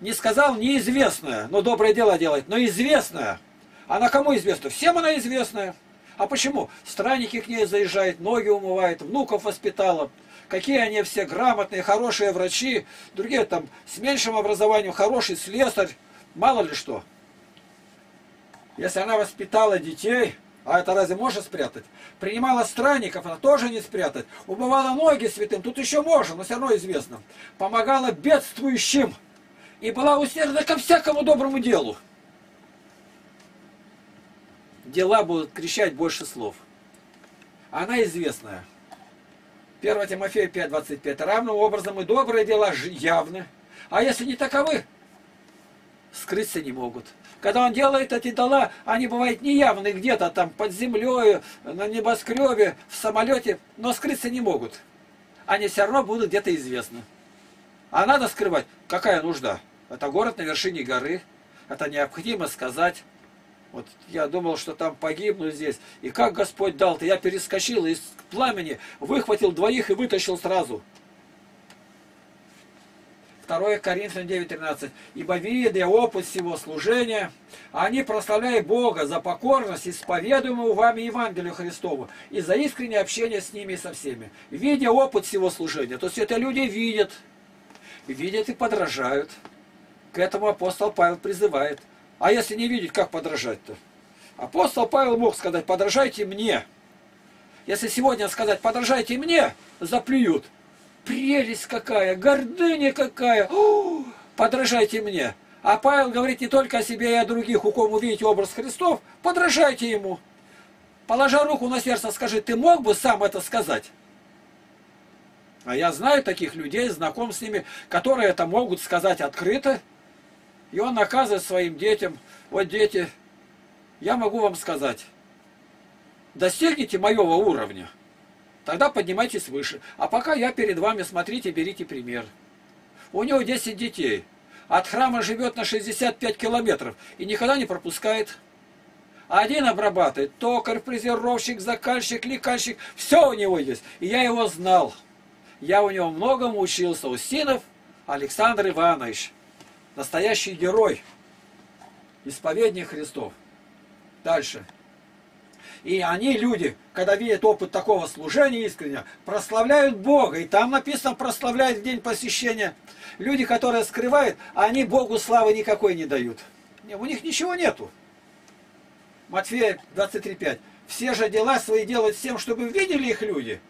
Не сказал неизвестная, но доброе дело делает, но известная. Она кому известна? Всем она известная. А почему? Странники к ней заезжают, ноги умывают, внуков воспитала. Какие они все грамотные, хорошие врачи. Другие там с меньшим образованием, хороший слесарь. Мало ли что. Если она воспитала детей, а это разве можно спрятать? Принимала странников, она тоже не спрятать. Убывала ноги святым, тут еще можно, но все равно известно. Помогала бедствующим. И была усердна ко всякому доброму делу. Дела будут кричать больше слов. Она известная. 1 Тимофея 5.25. Равным образом и добрые дела явны. А если не таковы, скрыться не могут. Когда он делает эти дела, они бывают неявны где-то там под землей, на небоскребе, в самолете, но скрыться не могут. Они все равно будут где-то известны. А надо скрывать. Какая нужда? Это город на вершине горы. Это необходимо сказать. Вот я думал, что там погибну здесь. И как Господь дал-то, я перескочил из пламени, выхватил двоих и вытащил сразу. 2 Коринфянам 9.13. «Ибо видя опыт всего служения, они прославляют Бога за покорность, исповедуемую вами Евангелию Христову, и за искреннее общение с ними и со всеми». Видя опыт всего служения, то есть это люди видят, видят и подражают. К этому апостол Павел призывает. А если не видеть, как подражать-то? Апостол Павел мог сказать, подражайте мне. Если сегодня сказать, подражайте мне, заплюют прелесть какая, гордыня какая, О, подражайте мне. А Павел говорит не только о себе и о других, у ком увидите образ Христов, подражайте ему. Положа руку на сердце, скажи, ты мог бы сам это сказать? А я знаю таких людей, знаком с ними, которые это могут сказать открыто. И он наказывает своим детям, вот дети, я могу вам сказать, достигните моего уровня – Тогда поднимайтесь выше. А пока я перед вами, смотрите, берите пример. У него 10 детей. От храма живет на 65 километров и никогда не пропускает. Один обрабатывает, токарь, фрезеровщик, закальщик, лекальщик, все у него есть. И я его знал. Я у него многому учился. Устинов Александр Иванович. Настоящий герой. Исповедник Христов. Дальше. И они, люди, когда видят опыт такого служения искренне, прославляют Бога. И там написано, прославляют в день посещения. Люди, которые скрывают, они Богу славы никакой не дают. У них ничего нету. Матфея 23.5. Все же дела свои делают с тем, чтобы видели их люди.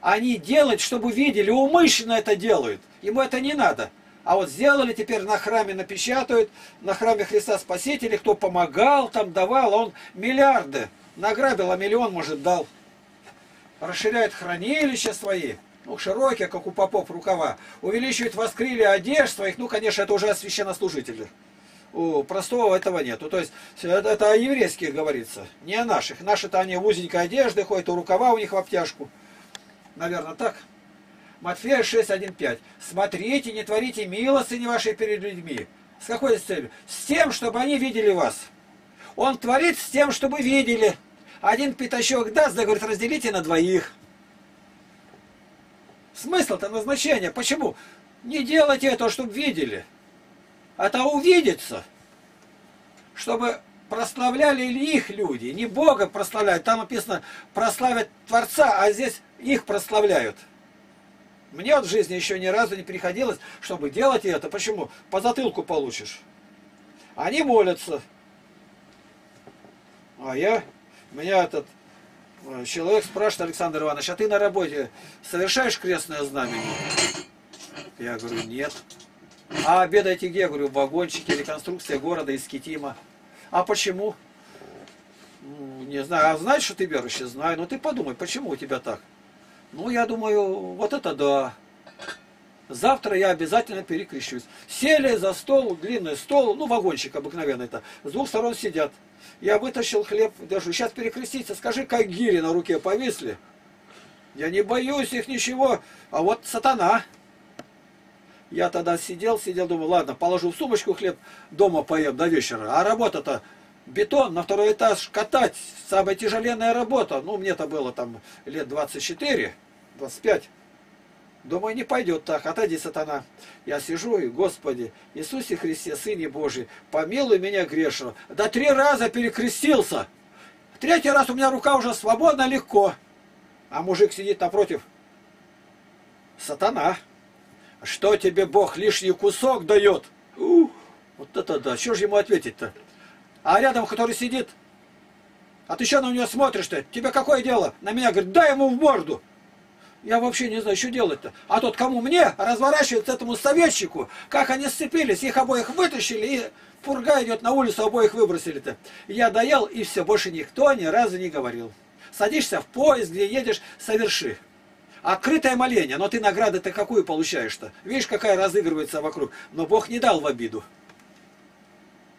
Они делают, чтобы видели, умышленно это делают. Ему это не надо. А вот сделали теперь на храме напечатают, на храме Христа Спасителя, кто помогал, там давал, он миллиарды награбил, а миллион, может, дал. Расширяет хранилища свои, ну, широкие, как у попов рукава. Увеличивает воскрили одежд своих, ну, конечно, это уже священнослужители. У простого этого нету. То есть, это, это о еврейских говорится, не о наших. Наши-то они в узенькой одежды ходят, у рукава у них в обтяжку. Наверное, так. Матфея 6, 1, 5. Смотрите, не творите милостыни вашей перед людьми. С какой целью? С тем, чтобы они видели вас. Он творит с тем, чтобы видели. Один пятачок даст, да говорит, разделите на двоих. Смысл-то назначение. Почему? Не делайте этого, чтобы видели. Это увидится. Чтобы прославляли их люди. Не Бога прославляют. Там написано прославят Творца, а здесь их прославляют. Мне вот в жизни еще ни разу не приходилось, чтобы делать это. Почему? По затылку получишь. Они молятся. А я, меня этот э, человек спрашивает, Александр Иванович, а ты на работе совершаешь крестное знамение? Я говорю, нет. А обедаете где? Я говорю, в вагончике, реконструкция города из Китима. А почему? Ну, не знаю. А знаешь, что ты верующий? Знаю. Но ну, ты подумай, почему у тебя так? Ну, я думаю, вот это да. Завтра я обязательно перекрещусь. Сели за стол, длинный стол, ну, вагончик обыкновенный это. С двух сторон сидят. Я вытащил хлеб, держу. Сейчас перекреститься. Скажи, как гири на руке повисли. Я не боюсь их ничего. А вот сатана. Я тогда сидел, сидел, думаю, ладно, положу в сумочку хлеб, дома поем до вечера. А работа-то бетон на второй этаж катать, самая тяжеленная работа. Ну, мне-то было там лет 24. 25. Думаю, не пойдет так. Отойди, сатана. Я сижу и, Господи, Иисусе Христе, Сыне Божий, помилуй меня грешного. Да три раза перекрестился. Третий раз у меня рука уже свободна, легко. А мужик сидит напротив. Сатана. Что тебе Бог лишний кусок дает? Ух, вот это да. Что же ему ответить-то? А рядом, который сидит, а ты что на него смотришь-то? Тебе какое дело? На меня говорит, дай ему в морду. Я вообще не знаю, что делать-то. А тот кому мне разворачивает этому советчику, как они сцепились, их обоих вытащили, и пурга идет на улицу, обоих выбросили-то. Я доел, и все, больше никто ни разу не говорил. Садишься в поезд, где едешь, соверши. Открытое моление, но ты награды-то какую получаешь-то? Видишь, какая разыгрывается вокруг. Но Бог не дал в обиду.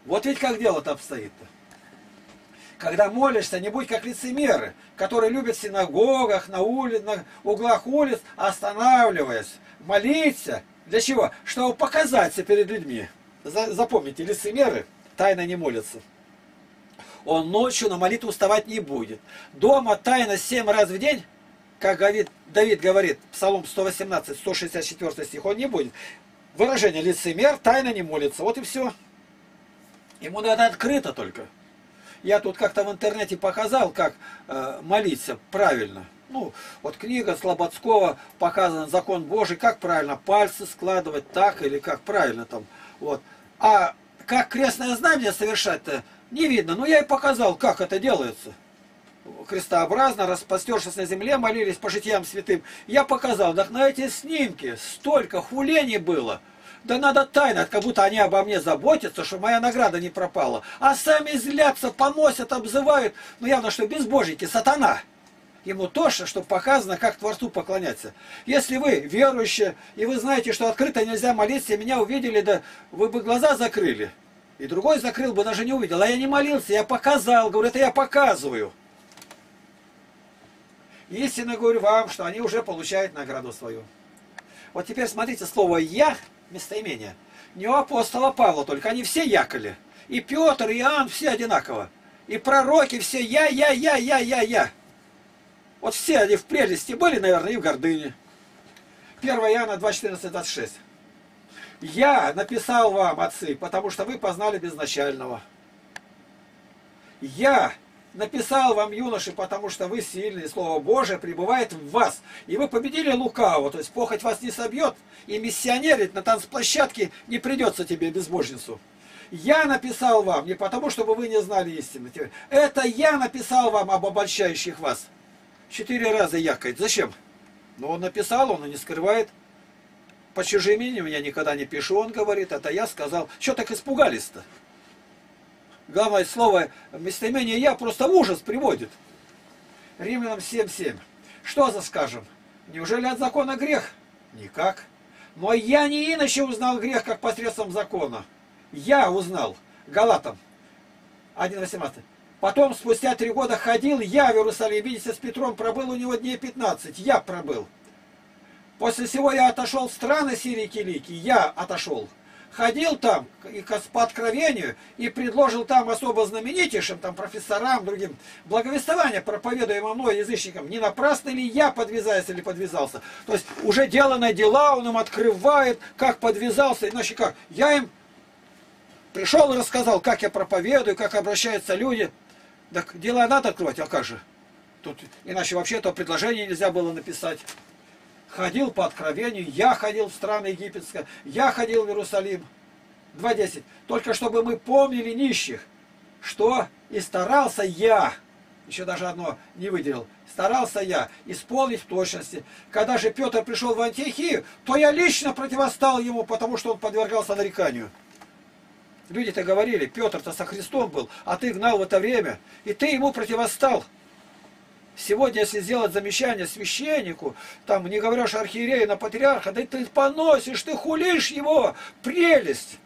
Вот ведь как дело-то обстоит-то. Когда молишься, не будь как лицемеры, которые любят в синагогах, на, ули, на углах улиц, останавливаясь, молиться. Для чего? Чтобы показаться перед людьми. Запомните, лицемеры тайно не молятся. Он ночью на молитву вставать не будет. Дома тайно семь раз в день, как Давид, Давид говорит, Псалом 118, 164 стих, он не будет. Выражение лицемер тайно не молится. Вот и все. Ему надо открыто только. Я тут как-то в интернете показал, как э, молиться правильно. Ну, вот книга Слободского показан закон Божий, как правильно пальцы складывать так или как правильно там. Вот. А как крестное знамение совершать-то не видно. Но я и показал, как это делается. Крестообразно, распостершись на земле, молились по житиям святым. Я показал, так на эти снимки столько хулений было – да надо тайно, как будто они обо мне заботятся, что моя награда не пропала. А сами злятся, поносят, обзывают. Ну явно, что безбожники, сатана. Ему то, что показано, как Творцу поклоняться. Если вы верующие, и вы знаете, что открыто нельзя молиться, меня увидели, да вы бы глаза закрыли. И другой закрыл бы, даже не увидел. А я не молился, я показал. Говорю, это я показываю. Истинно говорю вам, что они уже получают награду свою. Вот теперь смотрите, слово «я» местоимение. Не у апостола Павла только, они все якали. И Петр, и Иоанн, все одинаково. И пророки все я, я, я, я, я, я. Вот все они в прелести были, наверное, и в гордыне. 1 Иоанна 2, 14, 26. Я написал вам, отцы, потому что вы познали безначального. Я написал вам, юноши, потому что вы сильные, Слово Божие пребывает в вас. И вы победили лукавого, то есть похоть вас не собьет, и миссионерить на танцплощадке не придется тебе, безбожницу. Я написал вам, не потому, чтобы вы не знали истины. Это я написал вам об обольщающих вас. Четыре раза якает. Зачем? Но он написал, он и не скрывает. По чужим именем я никогда не пишу, он говорит, это я сказал. Что так испугались-то? Главное слово местоимение «я» просто в ужас приводит. Римлянам 7.7. Что за скажем? Неужели от закона грех? Никак. Но я не иначе узнал грех, как посредством закона. Я узнал. Галатам 1.18. Потом, спустя три года, ходил я в Иерусалим, видите, с Петром пробыл у него дней 15. Я пробыл. После всего я отошел в страны Сирии Килики. Я отошел ходил там и по откровению и предложил там особо знаменитейшим, там профессорам, другим, благовествование, проповедуемое мной язычникам, не напрасно ли я подвязаюсь или подвязался. То есть уже деланные дела он им открывает, как подвязался, иначе как. Я им пришел и рассказал, как я проповедую, как обращаются люди. Так дела надо открывать, а как же? Тут иначе вообще то предложение нельзя было написать ходил по откровению, я ходил в страны египетское, я ходил в Иерусалим. 2.10. Только чтобы мы помнили нищих, что и старался я, еще даже одно не выделил, старался я исполнить в точности. Когда же Петр пришел в Антиохию, то я лично противостал ему, потому что он подвергался нареканию. Люди-то говорили, Петр-то со Христом был, а ты гнал в это время, и ты ему противостал. Сегодня, если сделать замечание священнику, там не говоришь архиерею на патриарха, да ты поносишь, ты хулишь его, прелесть.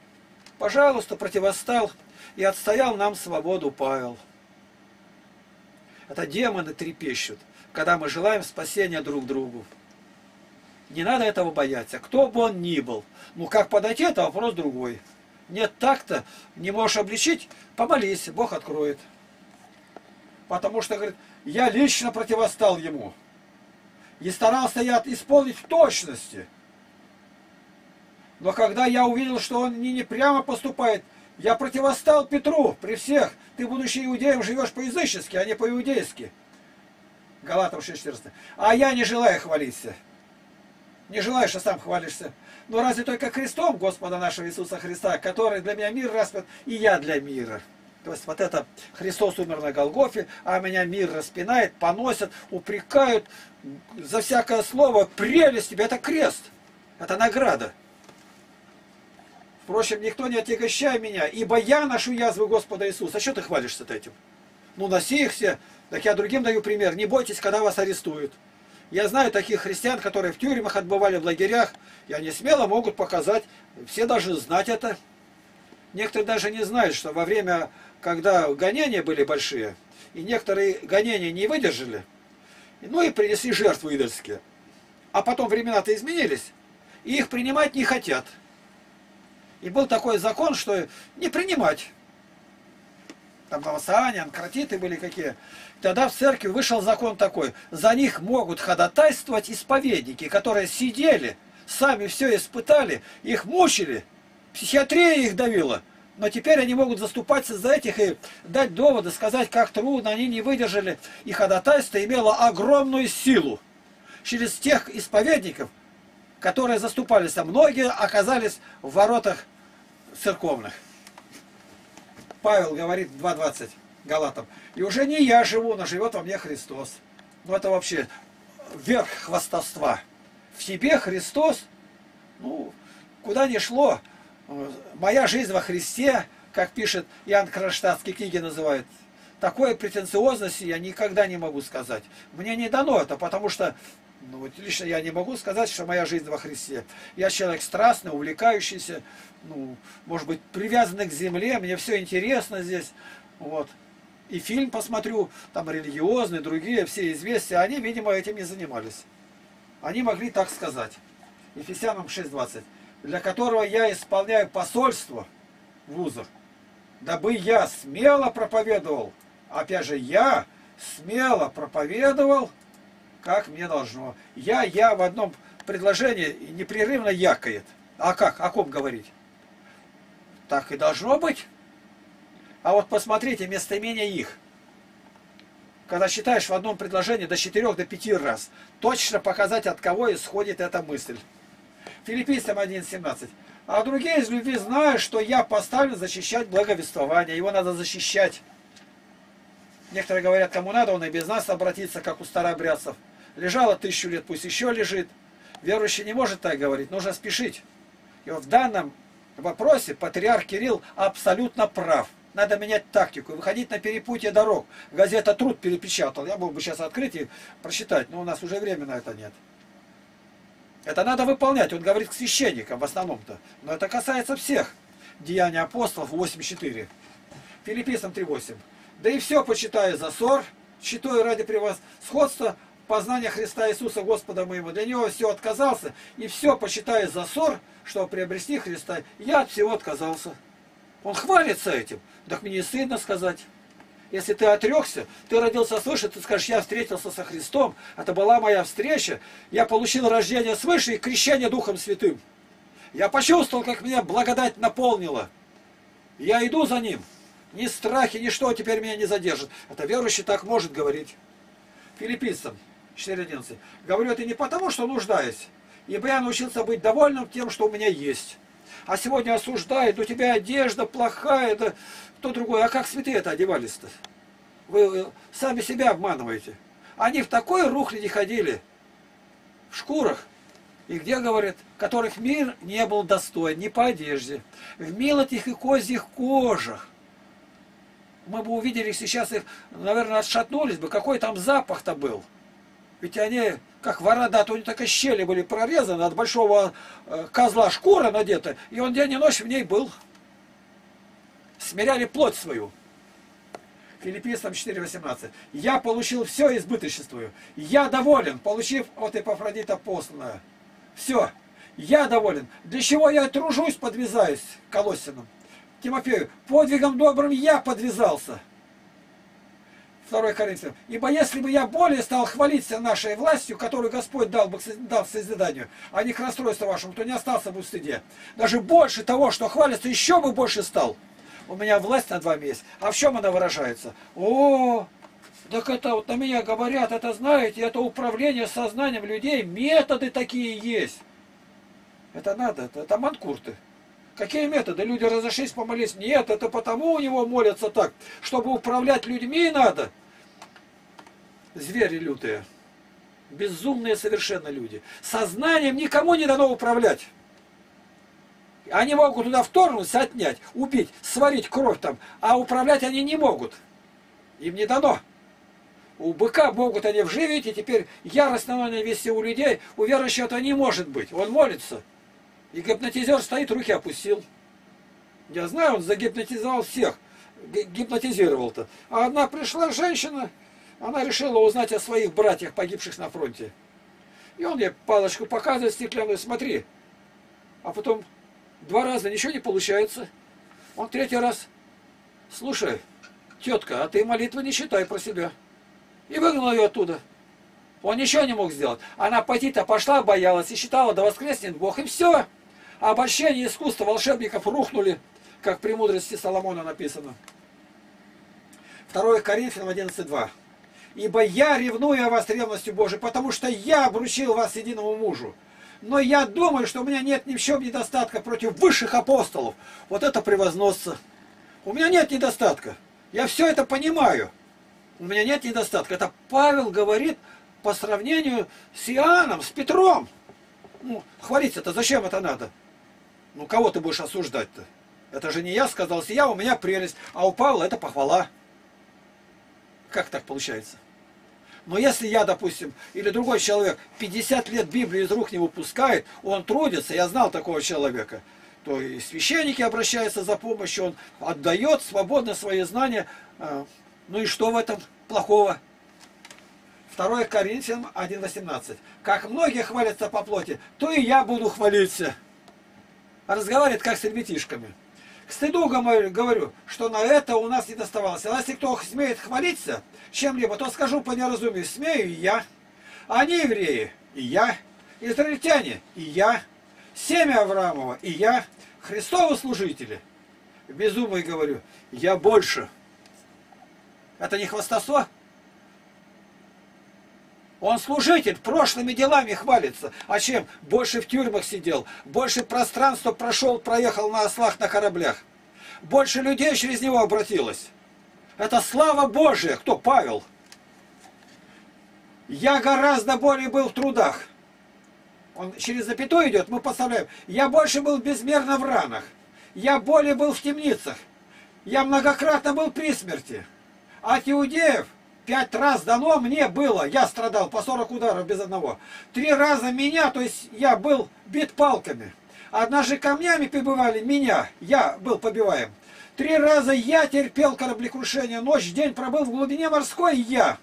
Пожалуйста, противостал и отстоял нам свободу Павел. Это демоны трепещут, когда мы желаем спасения друг другу. Не надо этого бояться, кто бы он ни был. Ну, как подойти, это вопрос другой. Нет так-то, не можешь обличить, помолись, Бог откроет. Потому что, говорит, я лично противостал ему. И старался я исполнить в точности. Но когда я увидел, что он не, не прямо поступает, я противостал Петру при всех. Ты, будучи иудеем, живешь по-язычески, а не по-иудейски. Галатам 6.14. А я не желаю хвалиться. Не желаешь, а сам хвалишься. Но разве только крестом Господа нашего Иисуса Христа, который для меня мир распят, и я для мира. То есть вот это Христос умер на Голгофе, а меня мир распинает, поносят, упрекают за всякое слово. Прелесть тебе, это крест, это награда. Впрочем, никто не отягощай меня, ибо я ношу язвы Господа Иисуса. А что ты хвалишься с этим? Ну, носи их все. Так я другим даю пример. Не бойтесь, когда вас арестуют. Я знаю таких христиан, которые в тюрьмах отбывали в лагерях, и они смело могут показать, все должны знать это. Некоторые даже не знают, что во время когда гонения были большие, и некоторые гонения не выдержали, ну и принесли жертву идольские. А потом времена-то изменились, и их принимать не хотят. И был такой закон, что не принимать. Там Новосаане, анкратиты были какие. Тогда в церкви вышел закон такой. За них могут ходатайствовать исповедники, которые сидели, сами все испытали, их мучили. Психиатрия их давила. Но теперь они могут заступаться за этих и дать доводы, сказать, как трудно они не выдержали. И ходатайство имело огромную силу. Через тех исповедников, которые заступались, а многие оказались в воротах церковных. Павел говорит 2.20 Галатам. И уже не я живу, но живет во мне Христос. Ну это вообще верх хвастовства. В себе Христос, ну, куда ни шло, моя жизнь во Христе, как пишет Иоанн Кронштадтский, книги называют, такой претенциозности я никогда не могу сказать. Мне не дано это, потому что ну, вот лично я не могу сказать, что моя жизнь во Христе. Я человек страстный, увлекающийся, ну, может быть, привязанный к земле, мне все интересно здесь. Вот. И фильм посмотрю, там религиозные, другие, все известия, они, видимо, этим не занимались. Они могли так сказать. Ефесянам 6.20 для которого я исполняю посольство в вузах, дабы я смело проповедовал, опять же, я смело проповедовал, как мне должно. Я, я в одном предложении непрерывно якает. А как? О ком говорить? Так и должно быть. А вот посмотрите местоимение их. когда считаешь в одном предложении до 4 до 5 раз, точно показать, от кого исходит эта мысль. Филиппийцам 1.17. А другие из любви знают, что я поставлен защищать благовествование. Его надо защищать. Некоторые говорят, кому надо, он и без нас обратиться, как у старообрядцев. Лежало тысячу лет, пусть еще лежит. Верующий не может так говорить, нужно спешить. И вот в данном вопросе патриарх Кирилл абсолютно прав. Надо менять тактику, выходить на перепутье дорог. Газета «Труд» перепечатал. Я мог бы сейчас открыть и прочитать, но у нас уже времени на это нет. Это надо выполнять. Он говорит к священникам в основном-то. Но это касается всех. Деяния апостолов 8.4. Филиппийцам 3.8. Да и все почитаю за ссор, считаю ради превосходства познания Христа Иисуса Господа моего. Для него все отказался, и все почитаю за ссор, чтобы приобрести Христа. Я от всего отказался. Он хвалится этим. Так мне стыдно сказать. Если ты отрекся, ты родился свыше, ты скажешь, я встретился со Христом, это была моя встреча, я получил рождение свыше и крещение Духом Святым. Я почувствовал, как меня благодать наполнила. Я иду за Ним. Ни страхи, ни что теперь меня не задержит. Это верующий так может говорить. Филиппийцам 4.11. Говорю это не потому, что нуждаюсь, ибо я научился быть довольным тем, что у меня есть. А сегодня осуждает, у тебя одежда плохая, да кто другой. А как святые это одевались-то? Вы сами себя обманываете. Они в такой рухляди ходили, в шкурах, и где, говорят, которых мир не был достоин, не по одежде, в милотих и козьих кожах. Мы бы увидели сейчас их, наверное, отшатнулись бы, какой там запах-то был. Ведь они, как ворода, то у них так щели были прорезаны, от большого э, козла шкура надета, и он день и ночь в ней был. Смиряли плоть свою. Филиппийцам 4.18. Я получил все избыточествую. Я доволен, получив от Эпофродита посланное. Все. Я доволен. Для чего я тружусь, подвязаюсь Колосинам? Тимофею, подвигом добрым я подвязался. 2 Коринфянам. Ибо если бы я более стал хвалиться нашей властью, которую Господь дал, бы, дал созиданию, а не к расстройству вашему, то не остался бы в стыде. Даже больше того, что хвалится, еще бы больше стал. У меня власть над вами есть. А в чем она выражается? О, так это вот на меня говорят, это знаете, это управление сознанием людей, методы такие есть. Это надо, это, это манкурты. Какие методы? Люди разошлись помолиться. Нет, это потому у него молятся так, чтобы управлять людьми надо. Звери лютые. Безумные совершенно люди. Сознанием никому не дано управлять. Они могут туда вторгнуться, отнять, убить, сварить кровь там, а управлять они не могут. Им не дано. У быка могут они вживить, и теперь ярость на вести у людей, у верующего это не может быть. Он молится. И гипнотизер стоит, руки опустил. Я знаю, он загипнотизовал всех. Гипнотизировал-то. А одна пришла женщина, она решила узнать о своих братьях, погибших на фронте. И он ей палочку показывает стеклянную, смотри. А потом два раза ничего не получается. Он третий раз, слушай, тетка, а ты молитвы не считай про себя. И выгнал ее оттуда. Он ничего не мог сделать. Она пойти-то пошла, боялась и считала, да воскреснет Бог, и все. А обольщение искусства волшебников рухнули, как при мудрости Соломона написано. 2 Коринфянам 11.2. «Ибо я ревную о вас ревностью Божией, потому что я обручил вас единому мужу. Но я думаю, что у меня нет ни в чем недостатка против высших апостолов. Вот это превозносца. У меня нет недостатка. Я все это понимаю. У меня нет недостатка. Это Павел говорит по сравнению с Иоанном, с Петром. Ну, хвалиться-то зачем это надо? Ну, кого ты будешь осуждать-то? Это же не я сказал, я, у меня прелесть, а у Павла это похвала. Как так получается? Но если я, допустим, или другой человек 50 лет Библию из рук не выпускает, он трудится, я знал такого человека, то и священники обращаются за помощью, он отдает свободно свои знания. А, ну и что в этом плохого? 2 Коринфянам 1.18. Как многие хвалятся по плоти, то и я буду хвалиться разговаривает как с ребятишками. К стыду говорю, что на это у нас не доставалось. А если кто смеет хвалиться чем-либо, то скажу по неразумию, смею и я. Они евреи, и я. Израильтяне, и я. Семя Авраамова, и я. Христовы служители. Безумный говорю, я больше. Это не хвастовство? Он служитель, прошлыми делами хвалится. А чем? Больше в тюрьмах сидел, больше пространства прошел, проехал на ослах на кораблях. Больше людей через него обратилось. Это слава Божия. Кто? Павел. Я гораздо более был в трудах. Он через запятой идет, мы поставляем. Я больше был безмерно в ранах. Я более был в темницах. Я многократно был при смерти. От иудеев пять раз дано мне было. Я страдал по 40 ударов без одного. Три раза меня, то есть я был бит палками. Однажды камнями прибывали меня. Я был побиваем. Три раза я терпел кораблекрушение. Ночь, день пробыл в глубине морской я.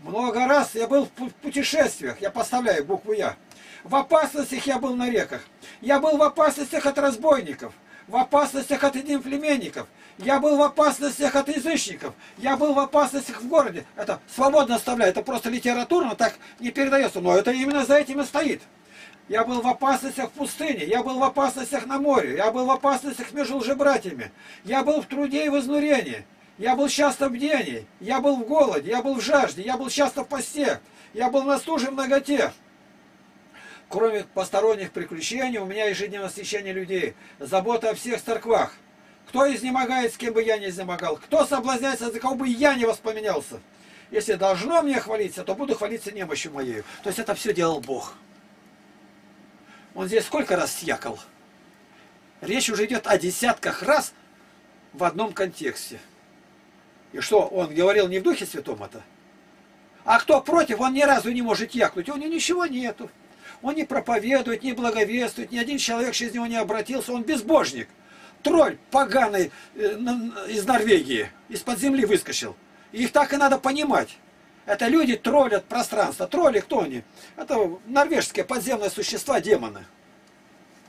Много раз я был в путешествиях. Я поставляю букву Я. В опасностях я был на реках. Я был в опасностях от разбойников в опасностях от единплеменников. Я был в опасностях от язычников. Я был в опасностях в городе. Это свободно оставляю. Это просто литературно так не передается. Но это именно за этим и стоит. Я был в опасностях в пустыне. Я был в опасностях на море. Я был в опасностях между лжебратьями. Я был в труде и в изнурении. Я был часто в бдении. Я был в голоде. Я был в жажде. Я был часто в посте. Я был на стуже в ноготе. Кроме посторонних приключений, у меня ежедневное освещение людей, забота о всех церквах. Кто изнемогает, с кем бы я не изнемогал? Кто соблазняется, за кого бы я не воспоминался? Если должно мне хвалиться, то буду хвалиться немощью моей. То есть это все делал Бог. Он здесь сколько раз съякал? Речь уже идет о десятках раз в одном контексте. И что, он говорил не в Духе Святом это? А кто против, он ни разу не может якнуть. У него ничего нету. Он не проповедует, не благовествует, ни один человек через него не обратился, он безбожник. Тролль поганый э, из Норвегии, из-под земли выскочил. Их так и надо понимать. Это люди троллят пространство. Тролли кто они? Это норвежские подземные существа, демоны.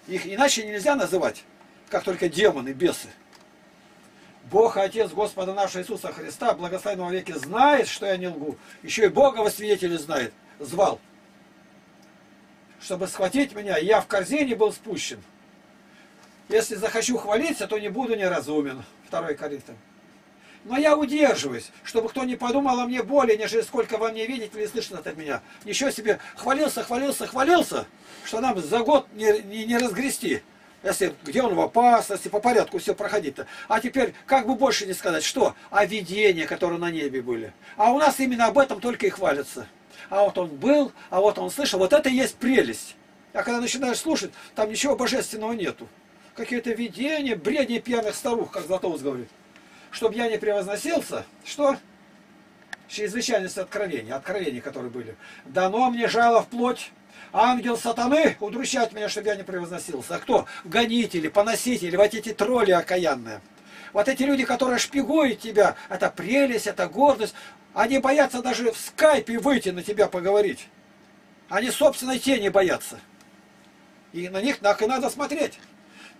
Их иначе нельзя называть, как только демоны, бесы. Бог, Отец Господа нашего Иисуса Христа, благословенного веки, знает, что я не лгу. Еще и Бога во свидетели знает. Звал чтобы схватить меня, я в корзине был спущен. Если захочу хвалиться, то не буду неразумен. Второй Коринфян. Но я удерживаюсь, чтобы кто не подумал о мне более, нежели сколько во мне видеть или слышно от меня. Ничего себе, хвалился, хвалился, хвалился, что нам за год не, не, не разгрести. Если где он в опасности, по порядку все проходить-то. А теперь, как бы больше не сказать, что? О видении, которые на небе были. А у нас именно об этом только и хвалятся а вот он был, а вот он слышал. Вот это и есть прелесть. А когда начинаешь слушать, там ничего божественного нету. Какие-то видения, бредни пьяных старух, как Златоуст говорит. Чтобы я не превозносился, что? Чрезвычайность откровения, откровения, которые были. Дано мне жало в плоть, ангел сатаны удручать меня, чтобы я не превозносился. А кто? Гонители, поносители, вот эти тролли окаянные. Вот эти люди, которые шпигуют тебя, это прелесть, это гордость. Они боятся даже в скайпе выйти на тебя поговорить. Они собственной тени боятся. И на них так и надо смотреть.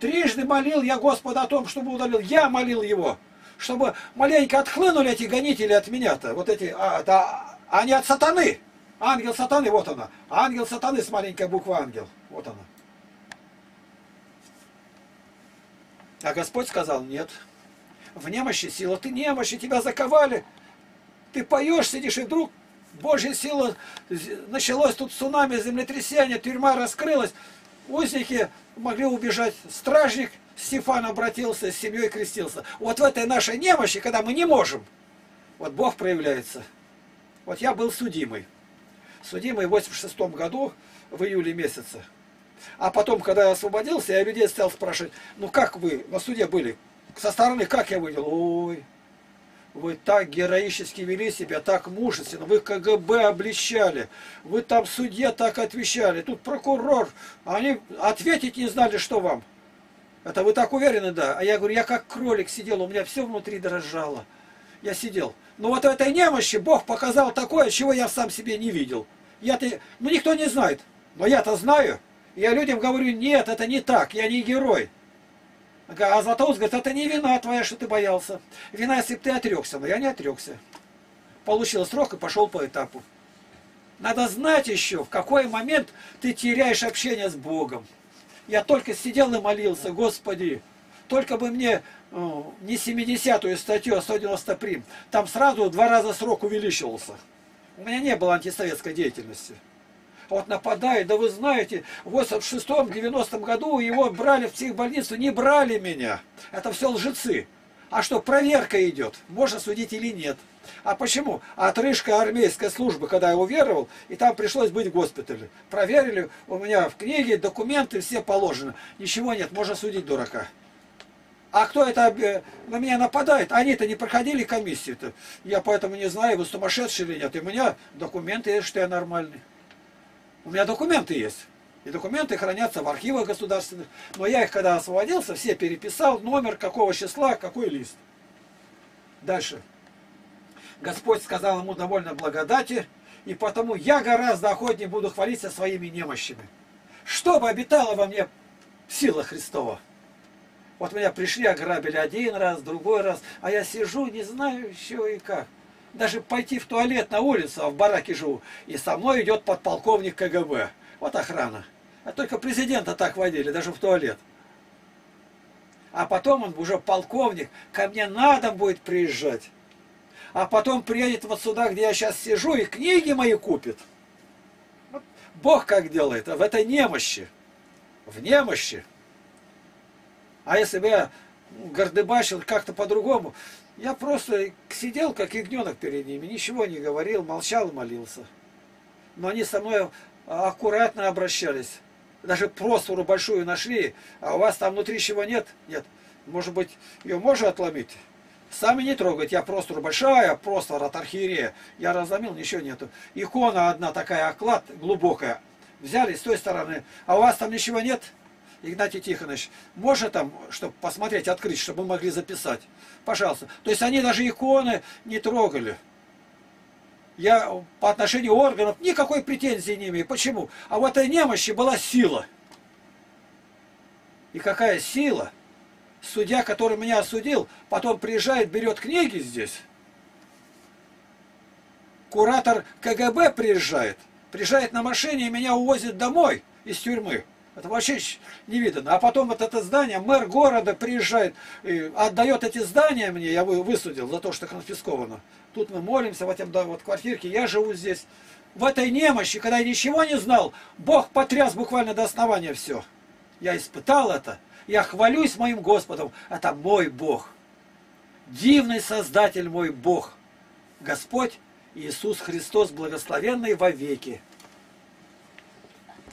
Трижды молил я Господа о том, чтобы удалил. Я молил его, чтобы маленько отхлынули эти гонители от меня-то. Вот эти, а, да, они от сатаны. Ангел сатаны, вот она. Ангел сатаны с маленькой буквы ангел. Вот она. А Господь сказал, нет. В немощи сила. Ты немощи, тебя заковали. Ты поешь, сидишь, и вдруг Божья сила, началось тут цунами, землетрясение, тюрьма раскрылась, узники могли убежать, стражник Стефан обратился, с семьей крестился. Вот в этой нашей немощи, когда мы не можем, вот Бог проявляется. Вот я был судимый. Судимый в 86 году, в июле месяце. А потом, когда я освободился, я людей стал спрашивать, ну как вы на суде были? Со стороны как я выделил? Ой, вы так героически вели себя, так мужественно, вы КГБ обличали, вы там судье так отвечали, тут прокурор, они ответить не знали, что вам. Это вы так уверены, да? А я говорю, я как кролик сидел, у меня все внутри дрожало. Я сидел. Но вот в этой немощи Бог показал такое, чего я сам себе не видел. Я-то, ну никто не знает, но я-то знаю. Я людям говорю, нет, это не так, я не герой. А Златоуст говорит, это не вина твоя, что ты боялся. Вина, если бы ты отрекся. Но я не отрекся. Получил срок и пошел по этапу. Надо знать еще, в какой момент ты теряешь общение с Богом. Я только сидел и молился, Господи, только бы мне э, не 70-ю статью, а 190 прим. Там сразу два раза срок увеличивался. У меня не было антисоветской деятельности. Вот нападает, да вы знаете, в 86-90 году его брали в психбольницу, не брали меня. Это все лжецы. А что, проверка идет, можно судить или нет. А почему? Отрыжка армейской службы, когда я уверовал, и там пришлось быть в госпитале. Проверили, у меня в книге документы все положены. Ничего нет, можно судить дурака. А кто это э, на меня нападает? Они-то не проходили комиссию-то. Я поэтому не знаю, вы сумасшедший или нет. И у меня документы есть, что я нормальный. У меня документы есть. И документы хранятся в архивах государственных. Но я их, когда освободился, все переписал, номер, какого числа, какой лист. Дальше. Господь сказал ему довольно благодати, и потому я гораздо охотнее буду хвалиться своими немощами. Чтобы обитала во мне сила Христова. Вот меня пришли, ограбили один раз, другой раз, а я сижу, не знаю еще и как. Даже пойти в туалет на улицу, а в бараке живу, и со мной идет подполковник КГБ. Вот охрана. А только президента так водили, даже в туалет. А потом он уже полковник, ко мне надо будет приезжать а потом приедет вот сюда, где я сейчас сижу, и книги мои купит. Бог как делает, в этой немощи. В немощи. А если бы я гордыбачил как-то по-другому, я просто сидел, как ягненок перед ними, ничего не говорил, молчал и молился. Но они со мной аккуратно обращались. Даже просфору большую нашли, а у вас там внутри чего нет? Нет. Может быть, ее можно отломить? Сами не трогать, я просто большая, просто от архиерея. Я разломил, ничего нету. Икона одна такая, оклад глубокая. Взяли с той стороны. А у вас там ничего нет? Игнатий Тихонович, можно там, чтобы посмотреть, открыть, чтобы мы могли записать? Пожалуйста. То есть они даже иконы не трогали. Я по отношению органов никакой претензии не имею. Почему? А в этой немощи была сила. И какая сила? судья, который меня осудил, потом приезжает, берет книги здесь. Куратор КГБ приезжает, приезжает на машине и меня увозит домой из тюрьмы. Это вообще не видно. А потом вот это здание, мэр города приезжает, отдает эти здания мне, я высудил за то, что конфисковано. Тут мы молимся в этом да, вот квартирке, я живу здесь. В этой немощи, когда я ничего не знал, Бог потряс буквально до основания все. Я испытал это. Я хвалюсь моим Господом. Это мой Бог. Дивный Создатель мой Бог. Господь Иисус Христос, благословенный во веки.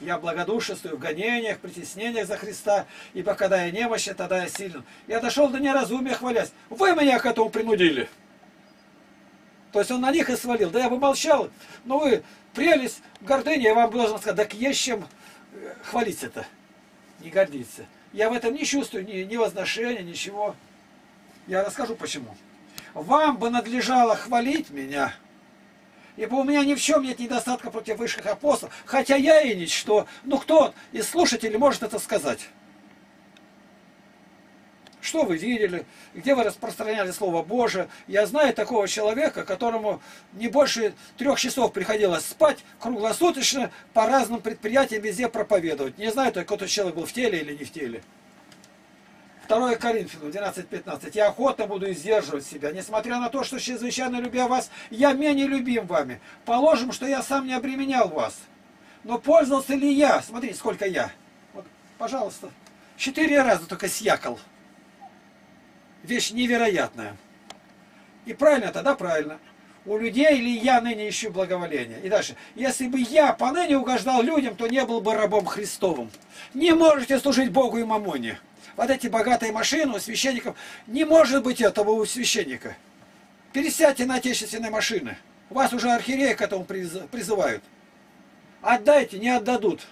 Я благодушествую в гонениях, притеснениях за Христа, ибо когда я немощен, тогда я силен. Я дошел до неразумия, хвалясь. Вы меня к этому принудили. То есть он на них и свалил. Да я бы молчал, но вы прелесть, гордыня, я вам должен сказать, так чем э, хвалиться-то, не гордиться. Я в этом не чувствую ни, ни возношения, ничего. Я расскажу почему. Вам бы надлежало хвалить меня, ибо у меня ни в чем нет недостатка против высших апостолов, хотя я и ничто. Ну кто из слушателей может это сказать? Что вы видели? Где вы распространяли Слово Божие? Я знаю такого человека, которому не больше трех часов приходилось спать круглосуточно по разным предприятиям везде проповедовать. Не знаю, тот человек был в теле или не в теле. 2 Коринфянам 12.15. Я охотно буду сдерживать себя, несмотря на то, что чрезвычайно любя вас, я менее любим вами. Положим, что я сам не обременял вас. Но пользовался ли я? Смотри, сколько я. Вот, пожалуйста. Четыре раза только съякал вещь невероятная. И правильно тогда правильно. У людей ли я ныне ищу благоволения? И дальше. Если бы я поныне угождал людям, то не был бы рабом Христовым. Не можете служить Богу и мамоне. Вот эти богатые машины у священников. Не может быть этого у священника. Пересядьте на отечественные машины. Вас уже архиереи к этому призывают. Отдайте, не отдадут.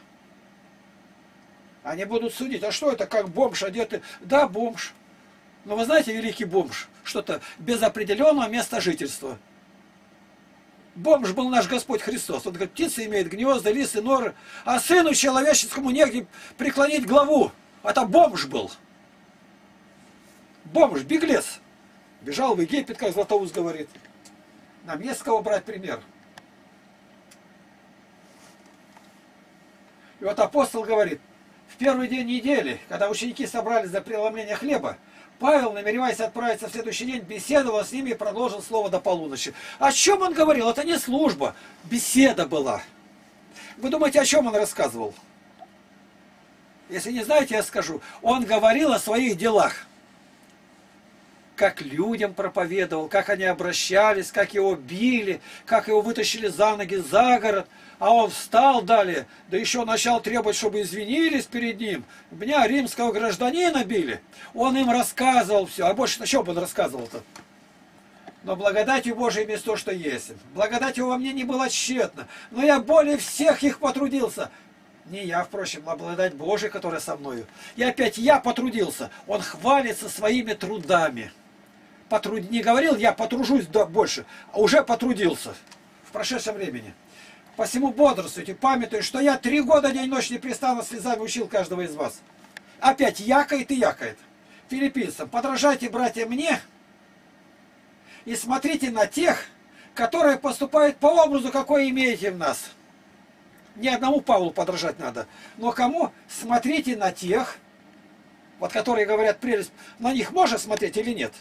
Они будут судить. А что это, как бомж одетый? Да, бомж. Но вы знаете, великий бомж, что-то без определенного места жительства. Бомж был наш Господь Христос. Он говорит, птицы имеют гнезда, лисы, норы, а сыну человеческому негде преклонить главу. Это бомж был. Бомж, беглец. Бежал в Египет, как Златоуст говорит. Нам есть с кого брать пример. И вот апостол говорит, в первый день недели, когда ученики собрались за преломление хлеба, Павел, намереваясь отправиться в следующий день, беседовал с ними и продолжил слово до полуночи. О чем он говорил? Это не служба, беседа была. Вы думаете, о чем он рассказывал? Если не знаете, я скажу. Он говорил о своих делах. Как людям проповедовал, как они обращались, как его били, как его вытащили за ноги за город. А он встал далее, да еще начал требовать, чтобы извинились перед ним. Меня, римского гражданина, били. Он им рассказывал все. А больше на чем он рассказывал-то? Но благодатью Божией есть то, что есть. Благодать его во мне не была тщетна. Но я более всех их потрудился. Не я, впрочем, благодать Божия, которая со мною. И опять я потрудился. Он хвалится своими трудами. Потруд... Не говорил, я потружусь больше, а уже потрудился в прошедшем времени. Посему бодрствуйте, памятуя, что я три года день-ночь непрестанно слезами учил каждого из вас. Опять якает и якает. Филиппийцам, подражайте, братья, мне и смотрите на тех, которые поступают по образу, какой имеете в нас. Ни одному Павлу подражать надо. Но кому? Смотрите на тех, вот которые говорят прелесть, на них можно смотреть или нет?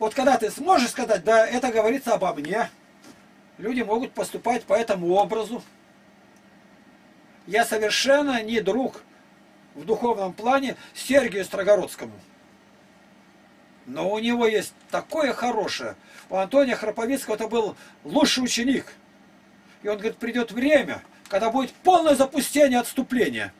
Вот когда ты сможешь сказать, да, это говорится обо мне, люди могут поступать по этому образу. Я совершенно не друг в духовном плане Сергию Строгородскому. Но у него есть такое хорошее. У Антония Храповицкого это был лучший ученик. И он говорит, придет время, когда будет полное запустение отступления.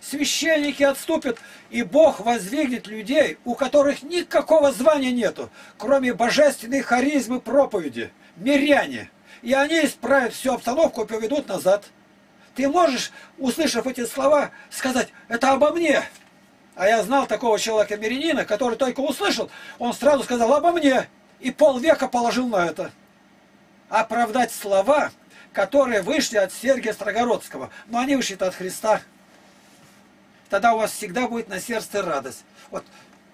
Священники отступят, и Бог воздвигнет людей, у которых никакого звания нету, кроме божественной харизмы проповеди, миряне и они исправят всю обстановку и поведут назад. Ты можешь, услышав эти слова, сказать, это обо мне. А я знал такого человека мирянина, который только услышал, он сразу сказал обо мне. И полвека положил на это. Оправдать слова, которые вышли от Сергия Строгородского. Но они вышли от Христа. Тогда у вас всегда будет на сердце радость. Вот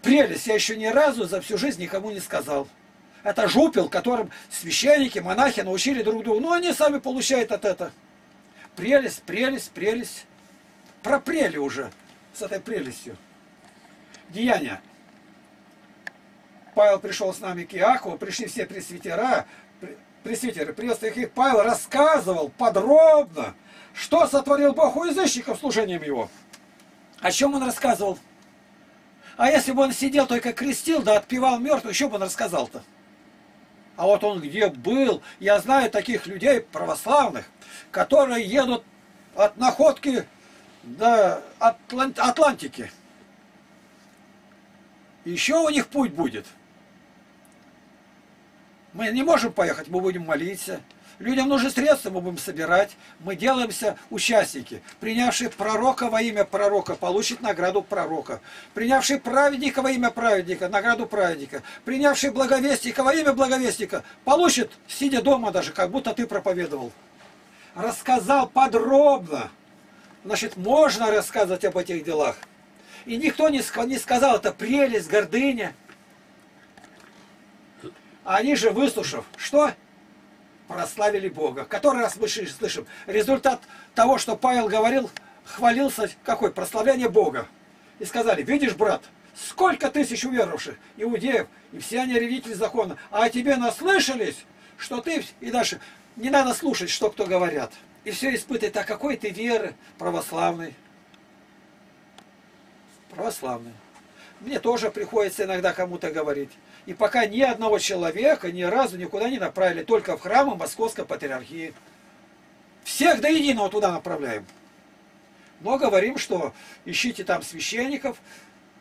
прелесть я еще ни разу за всю жизнь никому не сказал. Это жупел, которым священники, монахи научили друг друга. Ну, они сами получают от этого. Прелесть, прелесть, прелесть. Пропрели уже с этой прелестью. Деяния. Павел пришел с нами к Иакову, пришли все пресвитера, пресвитеры, приветствуя их, Павел рассказывал подробно, что сотворил Бог у язычников служением его. О чем он рассказывал? А если бы он сидел только крестил, да отпевал мертвых, еще бы он рассказал-то? А вот он где был, я знаю таких людей православных, которые едут от находки до Атлант Атлантики. Еще у них путь будет. Мы не можем поехать, мы будем молиться. Людям нужны средства, мы будем собирать. Мы делаемся участники. Принявший пророка во имя пророка получит награду пророка. Принявший праведника во имя праведника, награду праведника. Принявший благовестника во имя благовестника получит, сидя дома даже, как будто ты проповедовал. Рассказал подробно. Значит, можно рассказывать об этих делах. И никто не сказал, это прелесть, гордыня. Они же, выслушав, что? прославили Бога. Который раз мы слышим, результат того, что Павел говорил, хвалился, какой? Прославление Бога. И сказали, видишь, брат, сколько тысяч уверовавших, иудеев, и все они ревители закона, а тебе наслышались, что ты, и дальше, не надо слушать, что кто говорят. И все испытывает, а какой ты веры православный. Православный. Мне тоже приходится иногда кому-то говорить. И пока ни одного человека ни разу никуда не направили, только в храмы Московской Патриархии. Всех до единого туда направляем. Но говорим, что ищите там священников,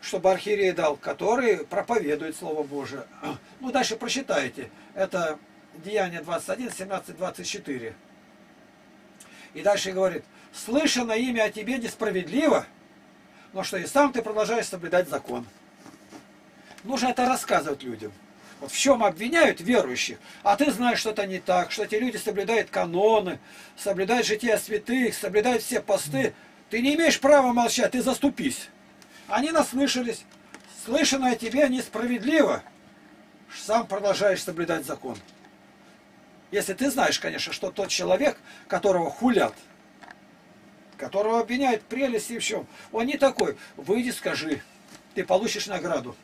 чтобы архиерей дал, которые проповедуют Слово Божие. Ну, дальше прочитайте. Это Деяние 21, 17, 24. И дальше говорит, слышано имя о тебе несправедливо, но что и сам ты продолжаешь соблюдать закон. Нужно это рассказывать людям. Вот в чем обвиняют верующих, а ты знаешь, что это не так, что эти люди соблюдают каноны, соблюдают жития святых, соблюдают все посты. Ты не имеешь права молчать, ты заступись. Они наслышались. Слышанное тебе несправедливо. Сам продолжаешь соблюдать закон. Если ты знаешь, конечно, что тот человек, которого хулят, которого обвиняют в прелести и в чем, он не такой. Выйди, скажи, ты получишь награду.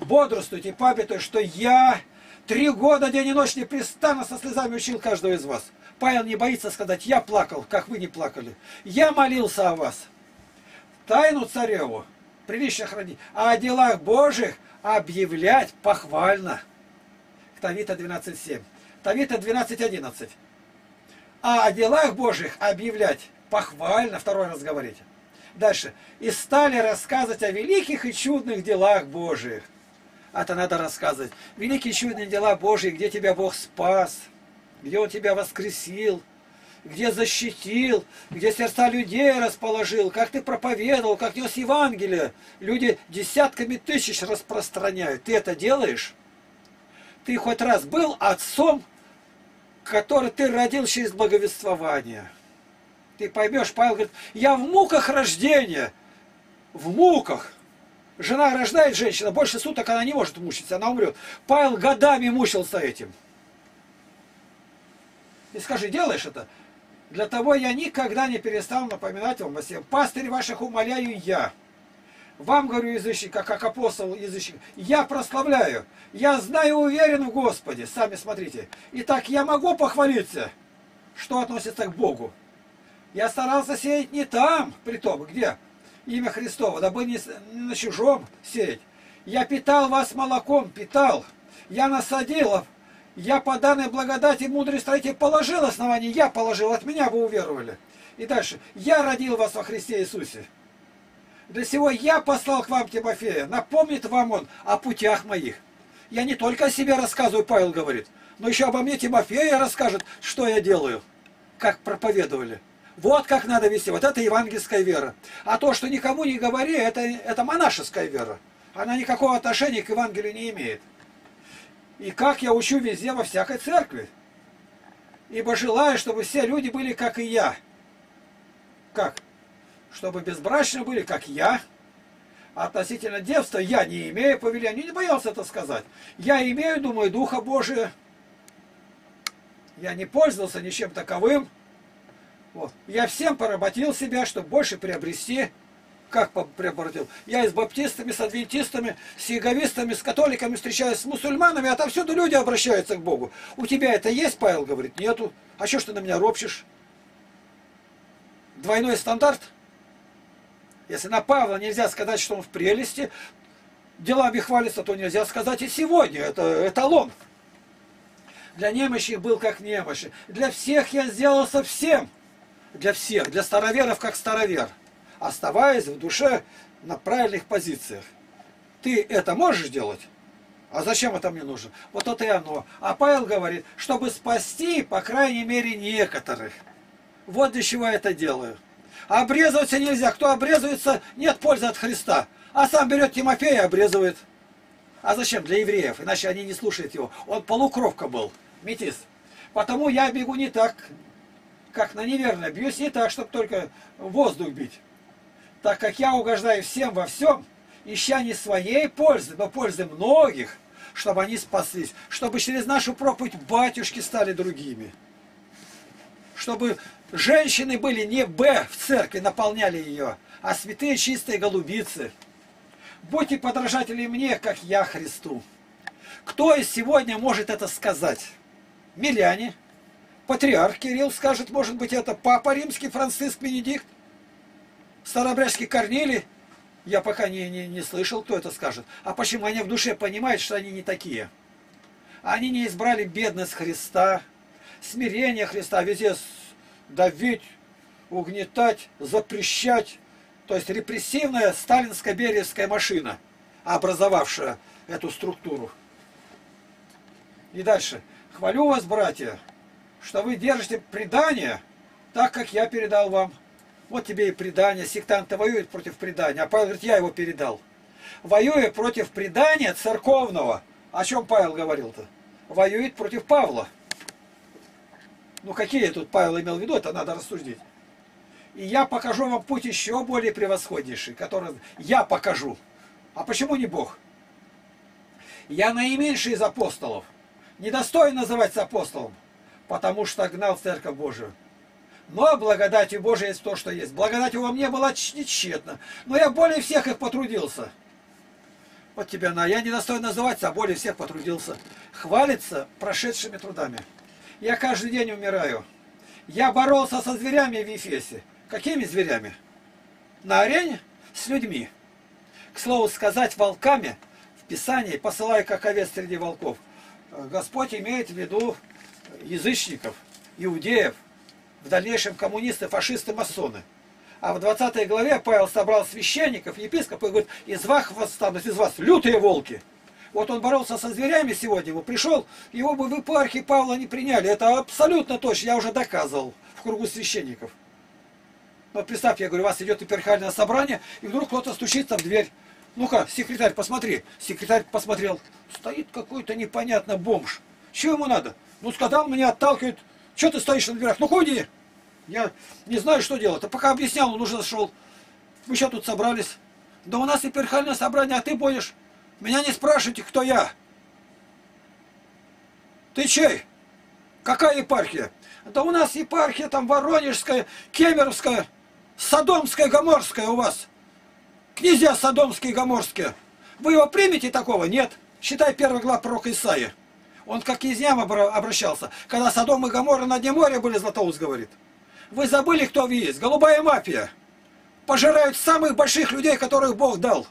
Бодрствуйте, памятуя, что я три года день и ночь непрестанно со слезами учил каждого из вас. Павел не боится сказать, я плакал, как вы не плакали. Я молился о вас. Тайну цареву прилично хранить, а о делах Божьих объявлять похвально. Тавита 12.7. Тавита 12.11. А о делах Божьих объявлять похвально, второй раз говорите. Дальше. И стали рассказывать о великих и чудных делах Божьих. Это надо рассказывать. Великие чудные дела Божьи, где тебя Бог спас, где Он тебя воскресил, где защитил, где сердца людей расположил, как ты проповедовал, как нес Евангелие. Люди десятками тысяч распространяют. Ты это делаешь? Ты хоть раз был отцом, который ты родил через благовествование? Ты поймешь, Павел говорит, я в муках рождения. В муках. Жена рождает женщина, больше суток она не может мучиться, она умрет. Павел годами мучился этим. И скажи, делаешь это? Для того я никогда не перестал напоминать вам о всем. Пастырь ваших умоляю я. Вам говорю, язычника, как апостол язычник, я прославляю. Я знаю уверен в Господе. Сами смотрите. Итак, я могу похвалиться, что относится к Богу. Я старался сеять не там, при том, где имя Христово, дабы не на чужом сеять. Я питал вас молоком, питал. Я насадил, я по данной благодати мудрой строитель положил основание, я положил, от меня вы уверовали. И дальше. Я родил вас во Христе Иисусе. Для сего я послал к вам Тимофея. Напомнит вам он о путях моих. Я не только о себе рассказываю, Павел говорит, но еще обо мне Тимофея расскажет, что я делаю, как проповедовали. Вот как надо вести. Вот это евангельская вера. А то, что никому не говори, это, это монашеская вера. Она никакого отношения к Евангелию не имеет. И как я учу везде, во всякой церкви. Ибо желаю, чтобы все люди были, как и я. Как? Чтобы безбрачны были, как я. Относительно девства я не имею повеления. Не боялся это сказать. Я имею, думаю, Духа Божия. Я не пользовался ничем таковым. Вот. Я всем поработил себя, чтобы больше приобрести. Как приобретил? Я и с баптистами, с адвентистами, с яговистами, с католиками встречаюсь, с мусульманами, а там всюду люди обращаются к Богу. У тебя это есть, Павел говорит? Нету. А что ж ты на меня ропщешь? Двойной стандарт? Если на Павла нельзя сказать, что он в прелести, делами хвалится, то нельзя сказать и сегодня. Это эталон. Для немощных был как немощи. Для всех я сделался всем для всех, для староверов как старовер, оставаясь в душе на правильных позициях. Ты это можешь делать? А зачем это мне нужно? Вот это и оно. А Павел говорит, чтобы спасти, по крайней мере, некоторых. Вот для чего я это делаю. Обрезываться нельзя. Кто обрезывается, нет пользы от Христа. А сам берет Тимофея и обрезывает. А зачем? Для евреев. Иначе они не слушают его. Он полукровка был. Метис. Потому я бегу не так, как на неверное, бьюсь не так, чтобы только воздух бить. Так как я угождаю всем во всем, ища не своей пользы, но пользы многих, чтобы они спаслись, чтобы через нашу проповедь батюшки стали другими. Чтобы женщины были не Б в церкви, наполняли ее, а святые чистые голубицы. Будьте подражатели мне, как я Христу. Кто из сегодня может это сказать? Миряне, Патриарх Кирилл скажет, может быть, это Папа Римский Франциск Бенедикт? Старобрядский Корнилий? Я пока не, не, не слышал, кто это скажет. А почему они в душе понимают, что они не такие? Они не избрали бедность Христа, смирение Христа, везде давить, угнетать, запрещать. То есть репрессивная сталинская бериевская машина, образовавшая эту структуру. И дальше. Хвалю вас, братья, что вы держите предание так, как я передал вам. Вот тебе и предание. Сектанты воюют против предания. А Павел говорит, я его передал. Воюя против предания церковного. О чем Павел говорил-то? Воюет против Павла. Ну какие тут Павел имел в виду, это надо рассудить. И я покажу вам путь еще более превосходнейший, который я покажу. А почему не Бог? Я наименьший из апостолов. Недостоин называться апостолом потому что гнал Церковь Божию. Но благодатью Божией есть то, что есть. Благодать во мне была тщетна. Но я более всех их потрудился. Вот тебя на. Я не достоин называться, а более всех потрудился. Хвалится прошедшими трудами. Я каждый день умираю. Я боролся со зверями в Ефесе. Какими зверями? На арене? С людьми. К слову сказать, волками в Писании, посылая как овец среди волков, Господь имеет в виду язычников, иудеев, в дальнейшем коммунисты, фашисты, масоны. А в 20 главе Павел собрал священников, епископов и говорит, из вас восстанут, из вас лютые волки. Вот он боролся со зверями сегодня, его пришел, его бы в епархии Павла не приняли. Это абсолютно точно, я уже доказывал в кругу священников. Вот представь, я говорю, у вас идет епархиальное собрание, и вдруг кто-то стучится в дверь. Ну-ка, секретарь, посмотри. Секретарь посмотрел. Стоит какой-то непонятно бомж. Чего ему надо? Ну, сказал, меня отталкивают. Что ты стоишь на дверях? Ну, ходи. Я не знаю, что делать. А пока объяснял, он уже зашел. Мы еще тут собрались. Да у нас епархиальное собрание, а ты будешь. Меня не спрашивайте, кто я. Ты чей? Какая епархия? Да у нас епархия там Воронежская, Кемеровская, Содомская, Гоморская у вас. Князья Содомские и Гоморские. Вы его примете такого? Нет. Считай первый глав пророка Исаия. Он как к князьям обращался. Когда Содом и Гоморра на дне моря были, Златоуст говорит. Вы забыли, кто вы есть? Голубая мафия. Пожирают самых больших людей, которых Бог дал.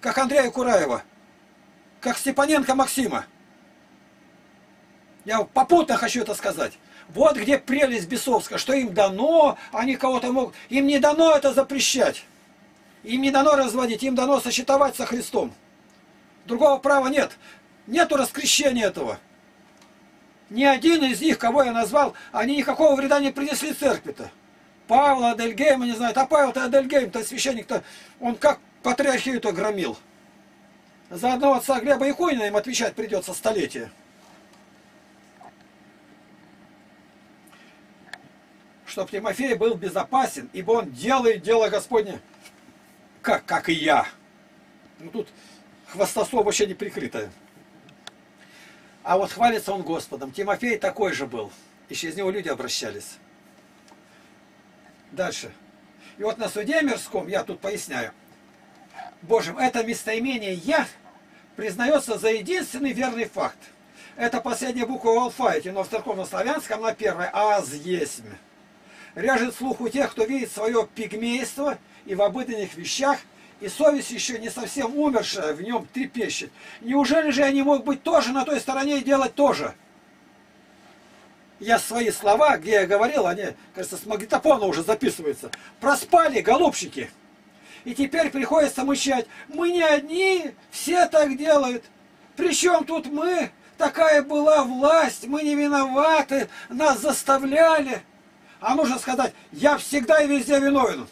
Как Андрея Кураева. Как Степаненко Максима. Я попутно хочу это сказать. Вот где прелесть бесовская, что им дано, они кого-то могут... Им не дано это запрещать. Им не дано разводить, им дано сочетовать со Христом. Другого права нет. Нету раскрещения этого. Ни один из них, кого я назвал, они никакого вреда не принесли церкви-то. Павла Адельгейма не знают. А Павел-то Адельгейм-то священник-то, он как патриархию-то громил. За одного отца Глеба Иконина им отвечать придется столетие. Чтоб Тимофей был безопасен, ибо он делает дело Господне как, как и я. Ну тут хвостосо вообще не прикрытое. А вот хвалится он Господом. Тимофей такой же был. И через него люди обращались. Дальше. И вот на суде мирском, я тут поясняю, Божьим, это местоимение «я» признается за единственный верный факт. Это последняя буква в алфавите, но в церковно-славянском на первой «аз есть». Ряжет слух у тех, кто видит свое пигмейство – и в обыденных вещах, и совесть еще не совсем умершая в нем трепещет. Неужели же я не мог быть тоже на той стороне и делать тоже? Я свои слова, где я говорил, они, кажется, с магнитофона уже записываются. Проспали, голубчики. И теперь приходится мычать. Мы не одни, все так делают. Причем тут мы? Такая была власть, мы не виноваты, нас заставляли. А нужно сказать, я всегда и везде виновен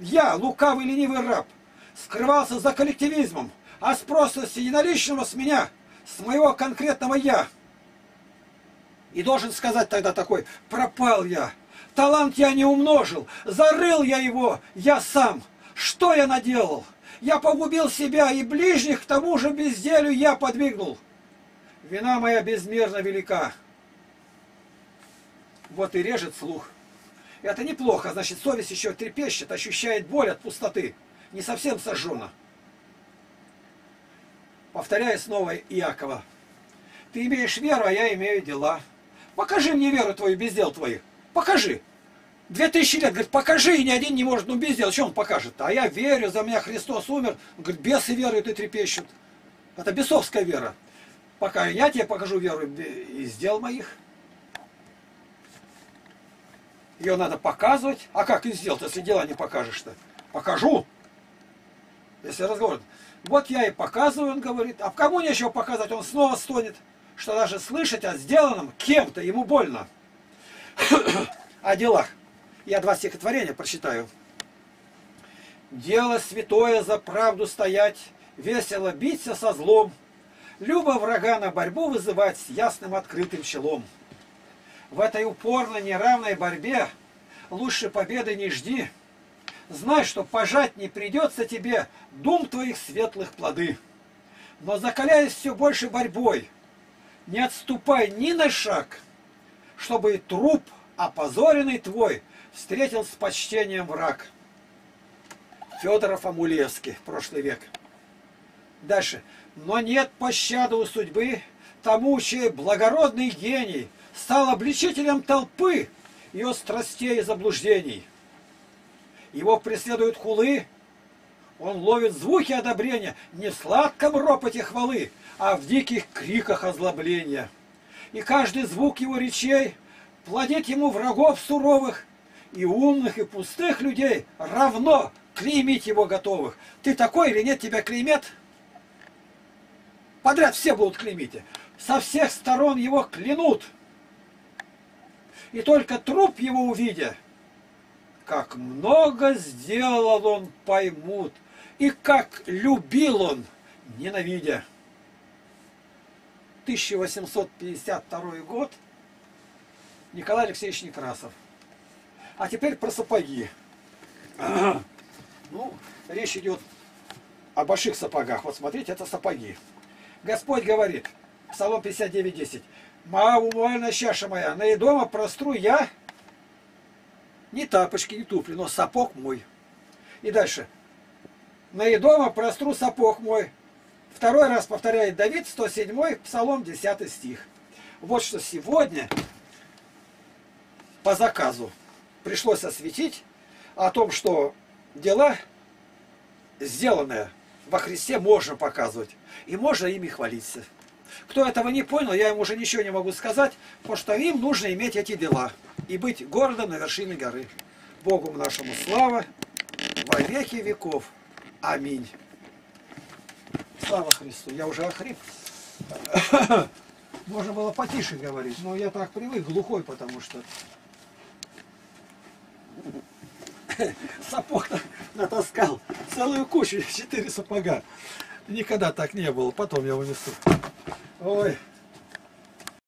я, лукавый ленивый раб, скрывался за коллективизмом, а спрос с единоличного с меня, с моего конкретного я. И должен сказать тогда такой, пропал я, талант я не умножил, зарыл я его, я сам. Что я наделал? Я погубил себя и ближних к тому же безделью я подвигнул. Вина моя безмерно велика. Вот и режет слух. Это неплохо, значит, совесть еще трепещет, ощущает боль от пустоты. Не совсем сожжена. Повторяю снова Иакова. Ты имеешь веру, а я имею дела. Покажи мне веру твою без дел твоих. Покажи. Две тысячи лет, говорит, покажи, и ни один не может, ну без дел, что он покажет? А я верю, за меня Христос умер. Он говорит, бесы веруют и трепещут. Это бесовская вера. Пока я тебе покажу веру из дел моих. Ее надо показывать. А как их сделать, если дела не покажешь-то? Покажу. Если разговор. Вот я и показываю, он говорит. А кому нечего показать, он снова стонет. Что даже слышать о сделанном кем-то ему больно. о делах. Я два стихотворения прочитаю. Дело святое за правду стоять, Весело биться со злом, Любо врага на борьбу вызывать С ясным открытым челом в этой упорной неравной борьбе лучше победы не жди. Знай, что пожать не придется тебе дум твоих светлых плоды. Но закаляясь все больше борьбой, не отступай ни на шаг, чтобы и труп опозоренный твой встретил с почтением враг. Федоров Амулевский, прошлый век. Дальше. Но нет пощады у судьбы тому, чей благородный гений стал обличителем толпы ее страстей и заблуждений. Его преследуют хулы, он ловит звуки одобрения не в сладком ропоте хвалы, а в диких криках озлобления. И каждый звук его речей плодит ему врагов суровых, и умных, и пустых людей равно клеймить его готовых. Ты такой или нет, тебя клеймят? Подряд все будут клеймить. Со всех сторон его клянут. И только труп его увидя, как много сделал он, поймут, и как любил он, ненавидя. 1852 год, Николай Алексеевич Некрасов. А теперь про сапоги. Ну, речь идет о больших сапогах. Вот смотрите, это сапоги. Господь говорит, Псалом 59.10. Маумуальная чаша моя, на дома простру я не тапочки, не туфли, но сапог мой. И дальше. На дома простру сапог мой. Второй раз повторяет Давид, 107 Псалом, 10 стих. Вот что сегодня по заказу пришлось осветить о том, что дела, сделанные во Христе, можно показывать. И можно ими хвалиться. Кто этого не понял, я ему уже ничего не могу сказать, потому что им нужно иметь эти дела и быть городом на вершине горы. Богу нашему слава во веки веков. Аминь. Слава Христу. Я уже охрип. Можно было потише говорить, но я так привык, глухой, потому что сапог натаскал целую кучу, четыре сапога. Никогда так не было, потом я унесу. Ой.